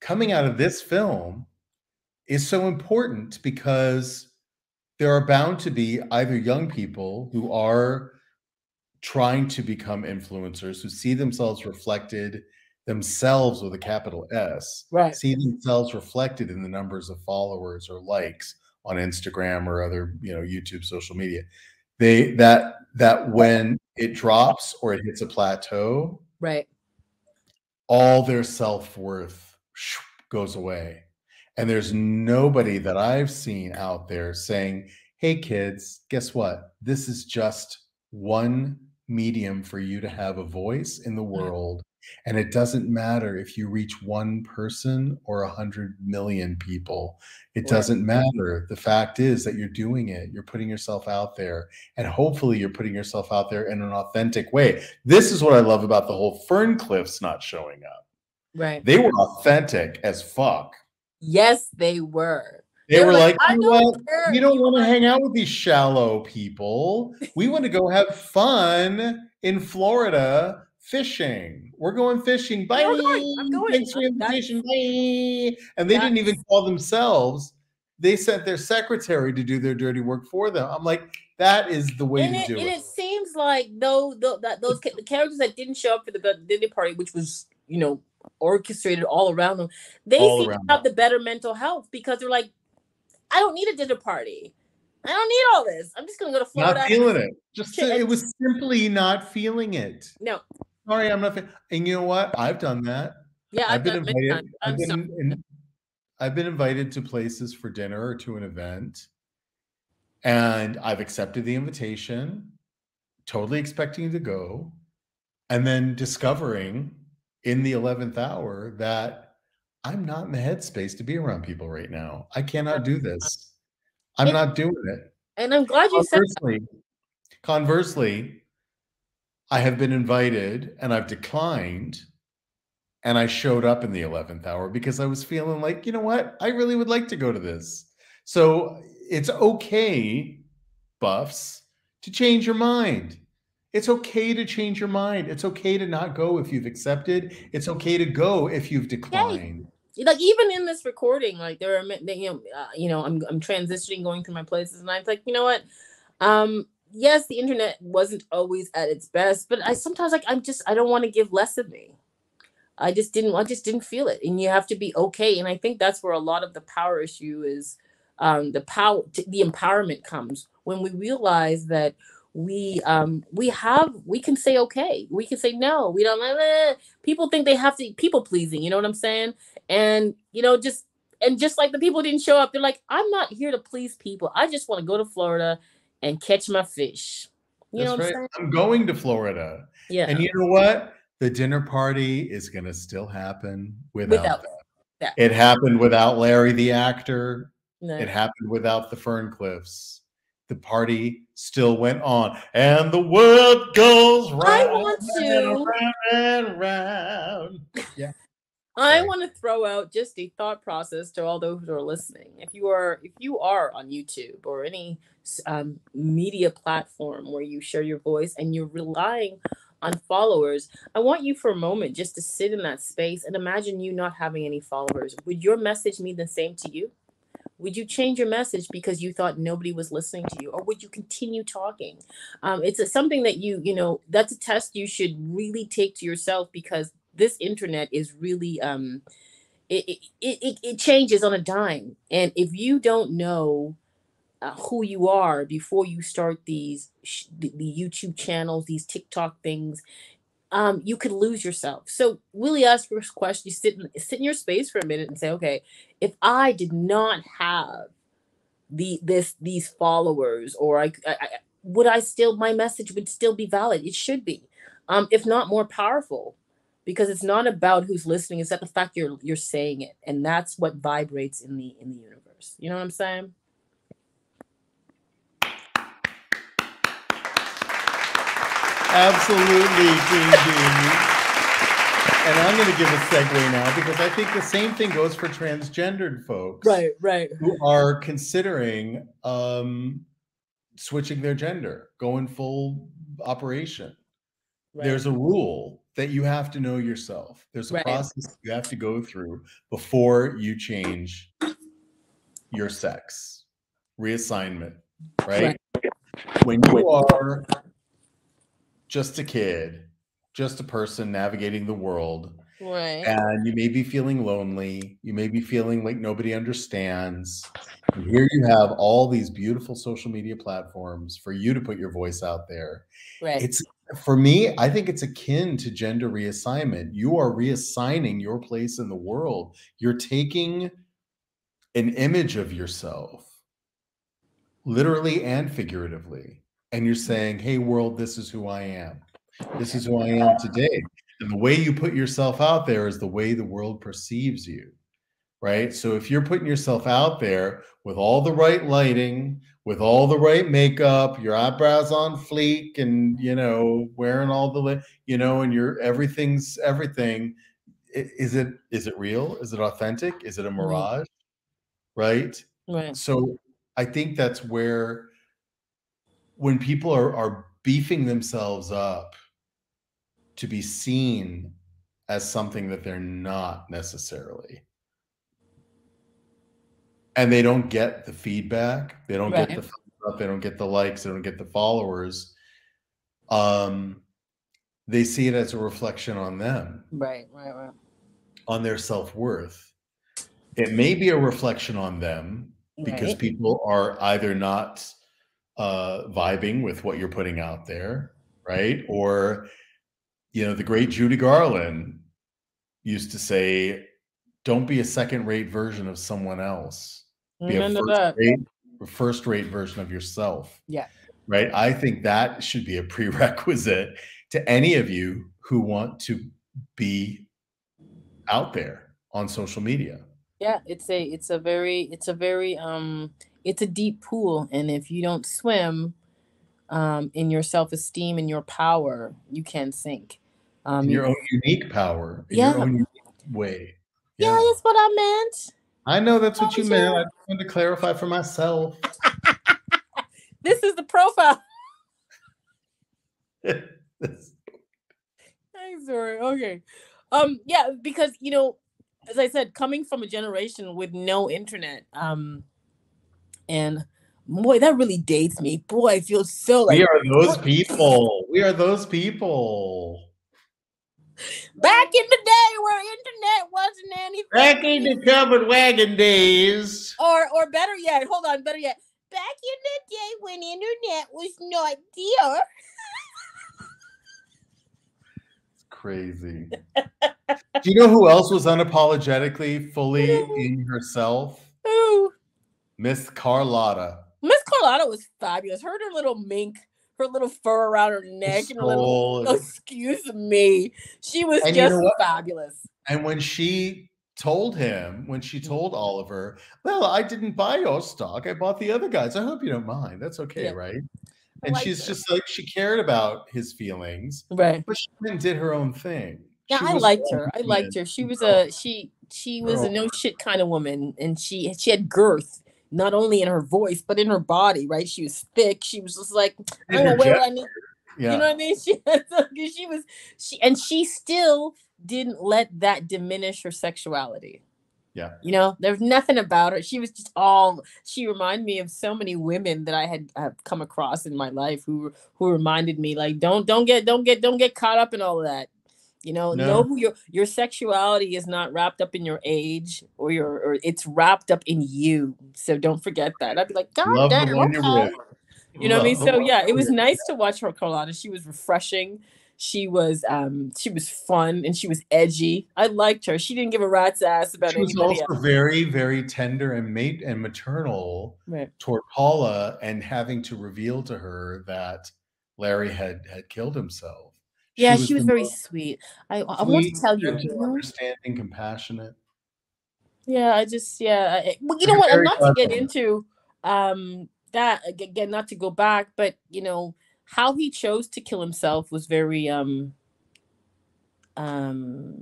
coming out of this film is so important because there are bound to be either young people who are trying to become influencers who see themselves reflected themselves with a capital S, Right. see themselves reflected in the numbers of followers or likes on Instagram or other, you know, YouTube social media. They that that when it drops or it hits a plateau, Right. all their self-worth goes away. And there's nobody that I've seen out there saying, "Hey kids, guess what? This is just one medium for you to have a voice in the mm-hmm. world and it doesn't matter if you reach one person or a hundred million people. It doesn't matter. The fact is that you're doing it. You're putting yourself out there. And hopefully you're putting yourself out there in an authentic way. This is what I love about the whole Ferncliffes not showing up. Right. They were authentic as fuck. Yes, they were. They, were, like, I you know what? don't care. We don't want to hang out with these shallow people. We want to go have fun in Florida fishing. We're going fishing. Bye. I'm going. I'm going. Thanks for the invitation. Bye. And they didn't even call themselves. They sent their secretary to do their dirty work for them. I'm like, that is the way and to it, do and it. it seems like though, though that those the characters that didn't show up for the dinner party, which was you know orchestrated all around them, they All seem to have the better mental health because they're like, I don't need a dinner party. I don't need all this. I'm just gonna go to Florida. Not feeling it. Just it was simply not feeling it. No, Sorry, I'm not. And you know what? I've done that. yeah, I've been done many invited. I've been, in, I've been invited to places for dinner or to an event, and I've accepted the invitation, totally expecting to go, and then discovering in the eleventh hour that I'm not in the headspace to be around people right now. I cannot do this. I'm It- not doing it. And I'm glad you said that. Conversely, conversely, I have been invited and I've declined. And I showed up in the 11th hour because I was feeling like, you know what? I really would like to go to this. So it's okay, buffs, to change your mind. It's okay to change your mind. It's okay to not go if you've accepted. It's okay to go if you've declined. like even in this recording, like there are you know, uh, you know, I'm I'm transitioning, going through my places, and I'm like, you know what? Um, yes, the internet wasn't always at its best, but I sometimes like I'm just I don't want to give less of me. I just didn't I just didn't feel it, and you have to be okay. And I think that's where a lot of the power issue is. Um, the power, the empowerment comes when we realize that we um we have we can say okay we can say no we don't eh. people think they have to people pleasing you know what i'm saying and you know just and just like the people didn't show up they're like i'm not here to please people i just want to go to florida and catch my fish you know That's what right. i'm saying I'm going to Florida. yeah And you know what? The dinner party is going to still happen without, without that. that It happened without Larry the actor. no. It happened without the Ferncliffes. The party still went on, and the world goes I round want and round and round. I want to throw out just a thought process to all those who are listening. If you are if you are on YouTube or any um, media platform where you share your voice and you're relying on followers, I want you for a moment just to sit in that space and imagine you not having any followers. Would your message mean the same to you? Would you change your message because you thought nobody was listening to you, or would you continue talking? Um, it's a, something that you, you know, that's a test you should really take to yourself because this internet is really, um, it, it, it, it changes on a dime. And if you don't know uh, who you are before you start these sh- the, the YouTube channels, these TikTok things, um, you could lose yourself. So Willie ask first question, you sit in, sit in your space for a minute and say, okay, if I did not have the this these followers or I, I, I would I still my message would still be valid? It should be. Um, if not more powerful because it's not about who's listening it's that the fact you're you're saying it and that's what vibrates in the in the universe you know what i'm saying Absolutely, Bee. And I'm going to give a segue now because I think the same thing goes for transgendered folks right who are considering um, switching their gender, going full operation. There's a rule that you have to know yourself. There's a Right. process you have to go through before you change your sex. Reassignment. right? When you are just a kid, just a person navigating the world, Right. and you may be feeling lonely, you may be feeling like nobody understands. And here you have all these beautiful social media platforms for you to put your voice out there. Right. It's for me, I think it's akin to gender reassignment. You are reassigning your place in the world. You're taking an image of yourself, literally and figuratively, and you're saying, Hey, world, this is who I am. This is who I am today. And the way you put yourself out there is the way the world perceives you. Right. So if you're putting yourself out there with all the right lighting, with all the right makeup, your eyebrows on fleek, and you know, wearing all the you know, and your everything's everything. Is it is it real? Is it authentic? Is it a mm-hmm. mirage? Right. right. So I think that's where when people are are beefing themselves up to be seen as something that they're not necessarily. And they don't get the feedback, they don't get the up, they don't get the likes, they don't get the followers. Um they see it as a reflection on them Right. Right. Right. on their self-worth. It may be a reflection on them because Right. people are either not uh, vibing with what you're putting out there, right? Or, you know, the great Judy Garland used to say, "Don't be a second-rate version of someone else. Be a Remember that. first-rate, first-rate version of yourself." Yeah. Right. I think that should be a prerequisite [LAUGHS] to any of you who want to be out there on social media. Yeah, it's a it's a very it's a very um it's a deep pool and if you don't swim um in your self-esteem and your power, you can sink. Um in your own unique power, in Yeah. your own unique way. yeah, that's what I meant. I know that's what you meant. I just wanted to clarify for myself. [LAUGHS] This is the profile. [LAUGHS] I'm sorry. Okay. Um yeah, because you know, as I said, coming from a generation with no internet, um and boy, that really dates me. Boy, I feel so like we are those people. We are those people. Back in the day where internet wasn't anything. Back in the covered wagon days. or or better yet, hold on, better yet, back in the day when internet was not there. Crazy. Do you know who else was unapologetically fully in herself? Who? Miss Carlotta. Miss Carlotta was fabulous. Her and her little mink, her little fur around her neck, and her little. [LAUGHS] Excuse me, she was And you just know fabulous. And when she told him, when she mm-hmm. told Oliver, well, I didn't buy your stock, I bought the other guys. I hope you don't mind. That's okay, Yeah. right? And liked she's her. just like she cared about his feelings, Right. but she and did her own thing. Yeah, She I liked her. I liked her. She was a she she was a no shit kind of woman, and she she had girth. Not only in her voice, but in her body, right? She was thick. She was just like, I don't know where I need yeah. You know what I mean? [LAUGHS] She, she was she and she still didn't let that diminish her sexuality. Yeah. You know, there's nothing about her. She was just all she reminded me of so many women that I had have come across in my life who who reminded me like don't don't get don't get don't get caught up in all of that. You know, No. know who your your sexuality is not wrapped up in your age or your or it's wrapped up in you. So don't forget that. I'd be like, God Love damn, okay. You know what I mean? So yeah, it was nice to watch her Carlotta. She was refreshing. She was um she was fun and she was edgy. I liked her. She didn't give a rat's ass about She was also else. very, very tender and mate and maternal Right. toward Paula and having to reveal to her that Larry had had killed himself. Yeah, she was the very sweet. I I want to tell you. you know, understanding, compassionate. Yeah, I just yeah. I, well, you know what? I'm not to get into um that again. Not to go back, but you know how he chose to kill himself was very um um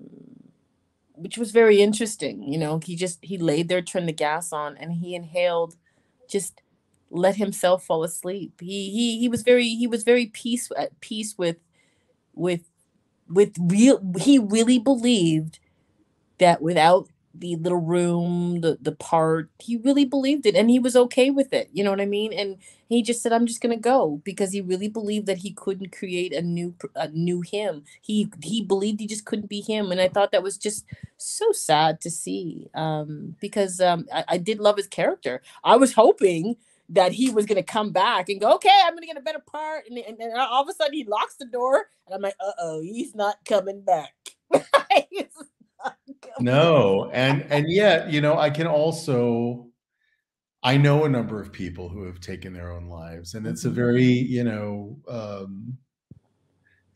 which was very interesting. You know, he just he laid there, turned the gas on, and he inhaled, just let himself fall asleep. He he he was very he was very peace at peace with with with real. He really believed that without the little room, the the part. He really believed it and he was okay with it. You know what I mean? And he just said I'm just going to go because he really believed that he couldn't create a new a new him. He he believed he just couldn't be him and I thought that was just so sad to see um because um I, I did love his character. I was hoping that he was gonna come back and go, okay, I'm gonna get a better part, and, and, and all of a sudden he locks the door, and I'm like, uh oh, he's not coming back. [LAUGHS] no and and yet you know i can also i know a number of people who have taken their own lives and it's a mm-hmm. very you know um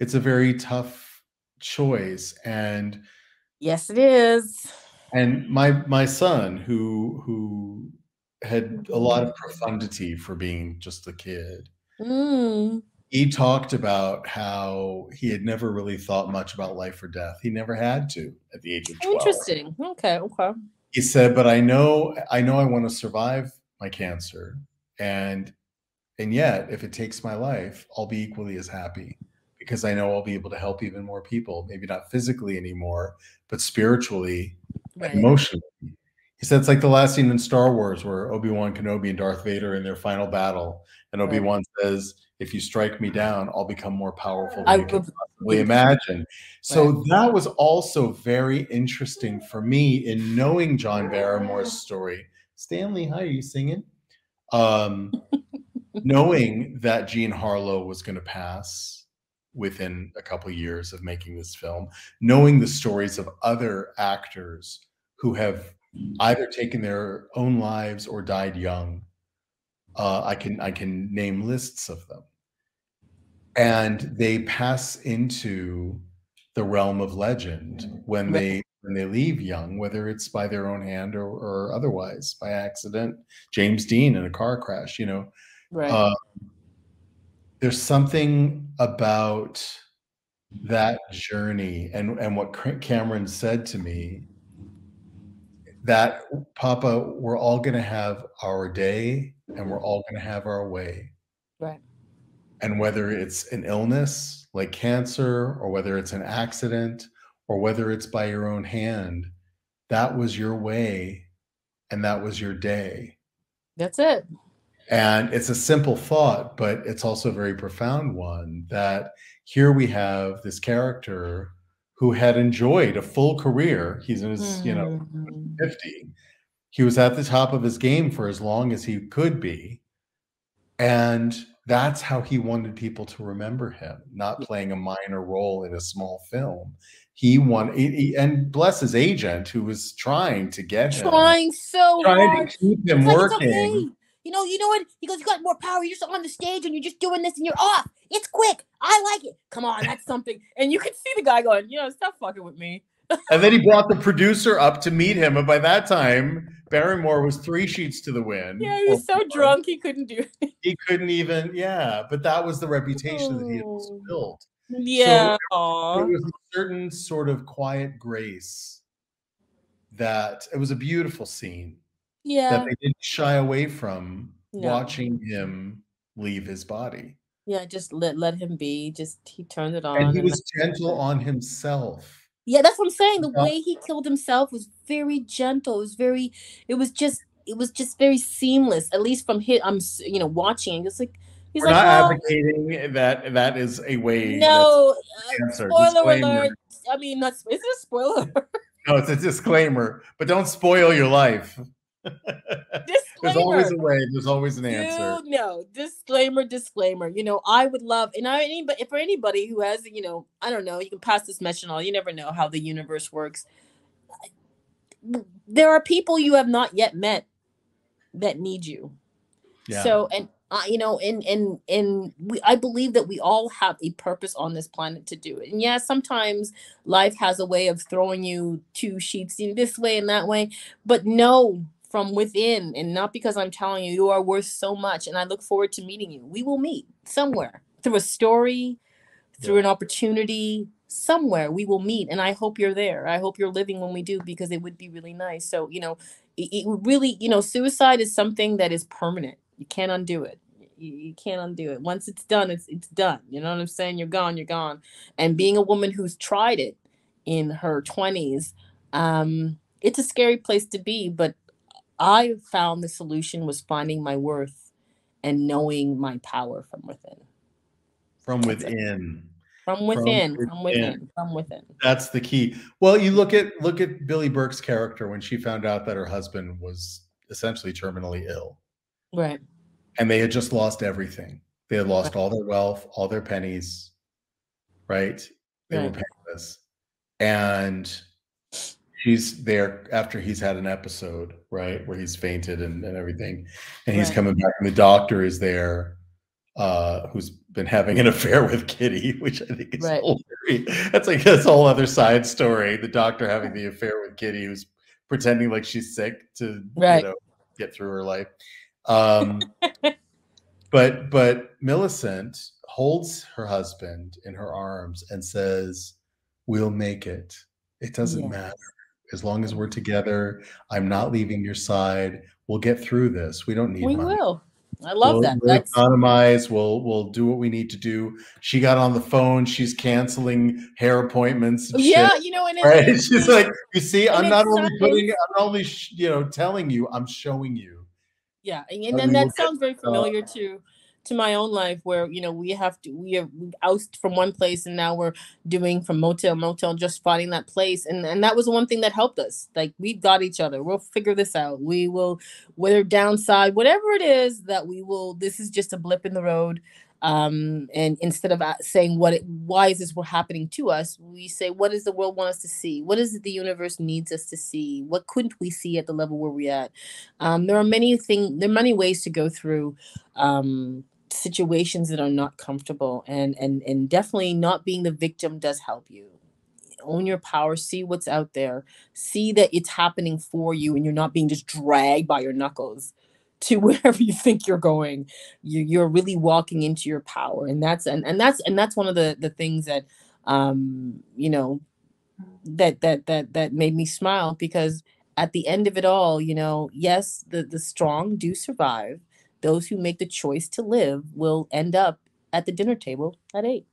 it's a very tough choice and yes it is and my my son who who had a lot of profundity for being just a kid mm he talked about how he had never really thought much about life or death. He never had to at the age of 12. Interesting. Okay. Okay. He said, but I know, I know I want to survive my cancer. And, and yet if it takes my life, I'll be equally as happy because I know I'll be able to help even more people, maybe not physically anymore, but spiritually, right. emotionally. He said it's like the last scene in Star Wars where Obi-Wan Kenobi and Darth Vader in their final battle. And Obi-Wan right. says, if you strike me down, I'll become more powerful than I you can possibly imagine. So right. that was also very interesting for me in knowing John Barrymore's story. Stanley, hi, are you singing? Um, [LAUGHS] knowing that Jean Harlow was going to pass within a couple of years of making this film, knowing the stories of other actors who have either taken their own lives or died young uh, I can I can name lists of them, and they pass into the realm of legend when they when they leave young, whether it's by their own hand or, or otherwise by accident. James Dean in a car crash, you know. Right. Uh, there's something about that journey and and what Cameron said to me that Papa, we're all going to have our day and we're all going to have our way. Right. And whether it's an illness like cancer or whether it's an accident or whether it's by your own hand, that was your way and that was your day. That's it. And it's a simple thought, but it's also a very profound one that here we have this character who had enjoyed a full career. He's in his, mm-hmm. you know, mm-hmm. 50 he was at the top of his game for as long as he could be. And that's how he wanted people to remember him, not playing a minor role in a small film. He won, and bless his agent who was trying to get him, trying so trying hard. to keep him it's working. Like. You know, you know what? He goes, you got more power. You're just on the stage and you're just doing this and you're off. It's quick. I like it. Come on, that's something. And you can see the guy going, you know, stop fucking with me. [LAUGHS] and then he brought the producer up to meet him. And by that time, Barrymore was three sheets to the wind. Yeah, he was so drunk he couldn't do it. He couldn't even, yeah. But that was the reputation oh. that he had oh. built. Yeah. So there was a certain sort of quiet grace that it was a beautiful scene. Yeah. That they didn't shy away from no. watching him leave his body. Yeah, just let let him be. Just he turned it on. And he was gentle on himself yeah, that's what I'm saying. The way he killed himself was very gentle. It was very. It was just. It was just very seamless. At least from his, I'm you know watching. It's like he's We're like, not oh, advocating that that is a way. No, uh, spoiler alert. I mean, not. Is it a spoiler? no, it's a disclaimer. But don't spoil your life. [LAUGHS] There's always a way. There's always an answer. No disclaimer. Disclaimer. You know, I would love, and I anybody for anybody who has, you know, I don't know, you can pass this message on. You never know how the universe works. There are people you have not yet met that need you. Yeah. So, and uh, you know, and and and we, I believe that we all have a purpose on this planet to do it. And yeah, sometimes life has a way of throwing you two sheets in this way and that way, but no from within and not because I'm telling you you are worth so much and I look forward to meeting you. We will meet somewhere through a story, through yeah. an opportunity, somewhere we will meet and I hope you're there. I hope you're living when we do because it would be really nice. So, you know, it, it really, you know, suicide is something that is permanent. You can't undo it. You, you can't undo it. Once it's done, it's it's done. You know what I'm saying? You're gone, you're gone. And being a woman who's tried it in her 20s, um it's a scary place to be, but I found the solution was finding my worth and knowing my power from within. From That's it. within. From within, from within. within, from within. That's the key. Well, you look at look at Billie Burke's character when she found out that her husband was essentially terminally ill. Right. and they had just lost everything. They had lost all their wealth, all their pennies, right? They were penniless. And she's there after he's had an episode, right? Where he's fainted and, and everything. And he's Right. coming back, and the doctor is there, uh, who's been having an [LAUGHS] affair with Kitty, which I think is Right. hilarious. That's like this whole other side story. The doctor having the affair with Kitty, who's pretending like she's sick to Right. you know get through her life. Um, [LAUGHS] but but Millicent holds her husband in her arms and says, "We'll make it. It doesn't Yes. matter as long as we're together. I'm not leaving your side. We'll get through this. We don't need We money. will. I love we'll, that. We'll That's economize. We'll we'll do what we need to do. She got on the phone. She's canceling hair appointments. and yeah, shit, you know, and right. and [LAUGHS] She's it- like, you see, I'm not only not- putting, I'm only you know telling you, I'm showing you. yeah, and, and, mean, that sounds very uh, familiar to to my own life, where you know we have to we have we oust from one place, and now we're doing from motel motel, just finding that place, and and that was one thing that helped us. Like we've got each other. We'll figure this out. We will, whether downside, whatever it is, that we will. This is just a blip in the road. um and instead of saying what it, why is this what happening to us we say what does the world want us to see what is it the universe needs us to see what couldn't we see at the level where we're at um there are many things there are many ways to go through um situations that are not comfortable and and and definitely not being the victim does help you. Own your power see what's out there see that it's happening for you and you're not being just dragged by your knuckles to [LAUGHS] wherever you think you're going. You, you're really walking into your power and that's and, and that's and that's one of the the things that um you know that that that that made me smile because at the end of it all you know yes the the strong do survive those who make the choice to live will end up at the dinner table at eight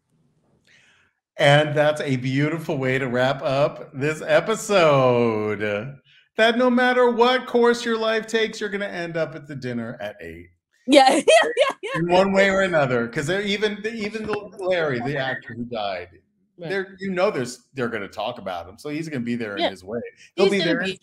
And that's a beautiful way to wrap up this episode. That no matter what course your life takes, you're going to end up at the dinner at eight yeah [LAUGHS] yeah yeah yeah in one way or another. Because they're even even the Larry, the [LAUGHS] actor who died, Right. there you know there's they're going to talk about him, so he's going to be there Yeah. in his way. He'll He's be there. in- be-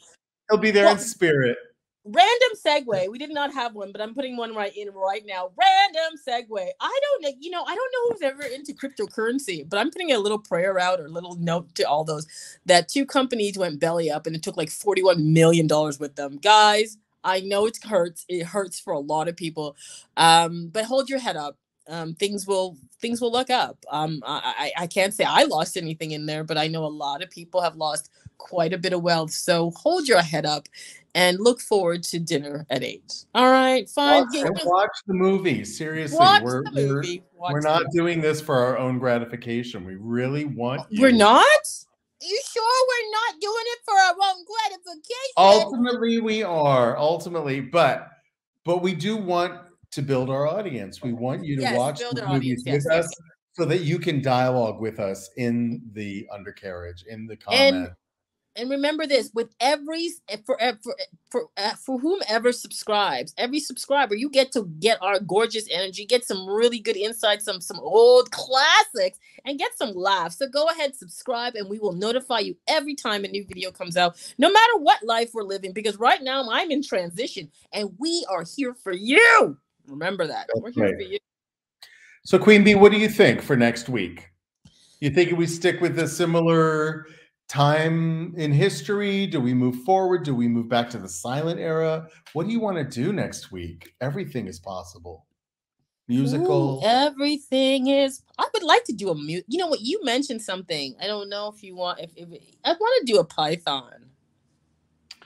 he'll be there in spirit. Random segue. We did not have one, but I'm putting one right in right now. Random segue. I don't know, you know, I don't know who's ever into cryptocurrency, but I'm putting a little prayer out or a little note to all those that two companies went belly up and it took like 41 million dollars with them. Guys, I know it hurts. It hurts for a lot of people. Um, but hold your head up. Um, things will things will look up. Um, I, I I can't say I lost anything in there, but I know a lot of people have lost quite a bit of wealth. So hold your head up and look forward to dinner at eight. All right, fine. Watch, Yeah, watch the movie. Seriously, watch we're the we're, movie. Watch we're not movie. doing this for our own gratification. We really want you. We're not. You sure we're not doing it for our own gratification? ultimately we are ultimately but but we do want to build our audience we want you to Yes, watch the movies yes, with yes, us so that you can dialogue with us in the undercarriage in the comment and remember this with every eh, for eh, for eh, for uh, for whomever subscribes every subscriber you get to get our gorgeous energy get some really good insights some some old classics and get some laughs. So go ahead subscribe and we will notify you every time a new video comes out no matter what life we're living because right now i'm in transition and we are here for you. Remember that That's we're here right. for you. So QueenB what do you think for next week? You think we stick with a similar time in history do we move forward do we move back to the silent era what do you want to do next week everything is possible musical Ooh, everything is. I would like to do a mute. You know what? You mentioned something. I don't know if you want. If, if I want to do a Python,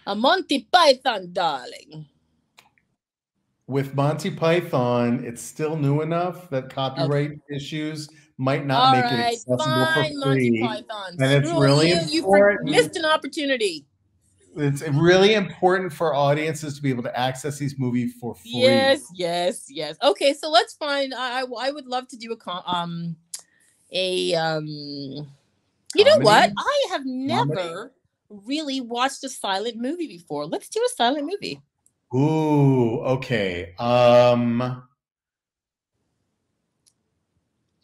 a Monty Python, darling. with Monty Python, it's still new enough that copyright issues might not All make it right, accessible fine, for Monty free. Python. and it's Screw really you. You important. missed an opportunity. It's really important for audiences to be able to access these movies for free. Yes, yes, yes. Okay, so let's find. I I, would love to do a con- um a um. You know what? I have never really watched a silent movie before. Let's do a silent movie. Ooh, okay. Um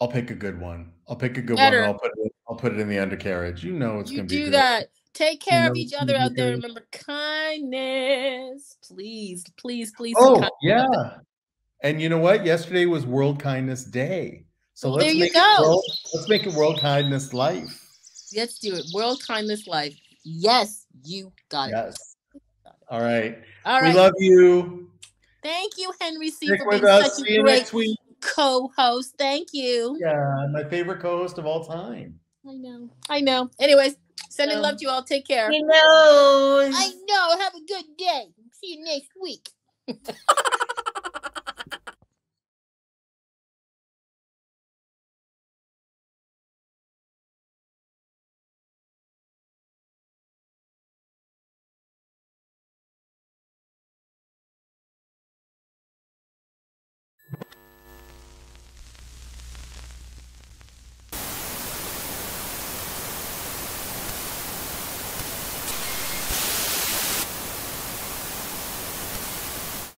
I'll pick a good one. I'll pick a good Better. one. I'll put it. I'll put it in the undercarriage. You know it's You gonna be You do that. Take care of know each other out there. Remember kindness. Please, please, please. Oh yeah. And you know what? Yesterday was World Kindness Day. So Well, let's there you make go. It world, let's make it World Kindness Life. Let's do it. World Kindness Life. Yes, you got it. Yes. All right. All We love you. Thank you, Henry C, Stick for being such See a you great next week. Co-host. Thank you. Yeah, my favorite co-host of all time. I know. I know. Anyways, sending Yeah. love to you all. Take care. He knows. I know. Have a good day. See you next week. [LAUGHS]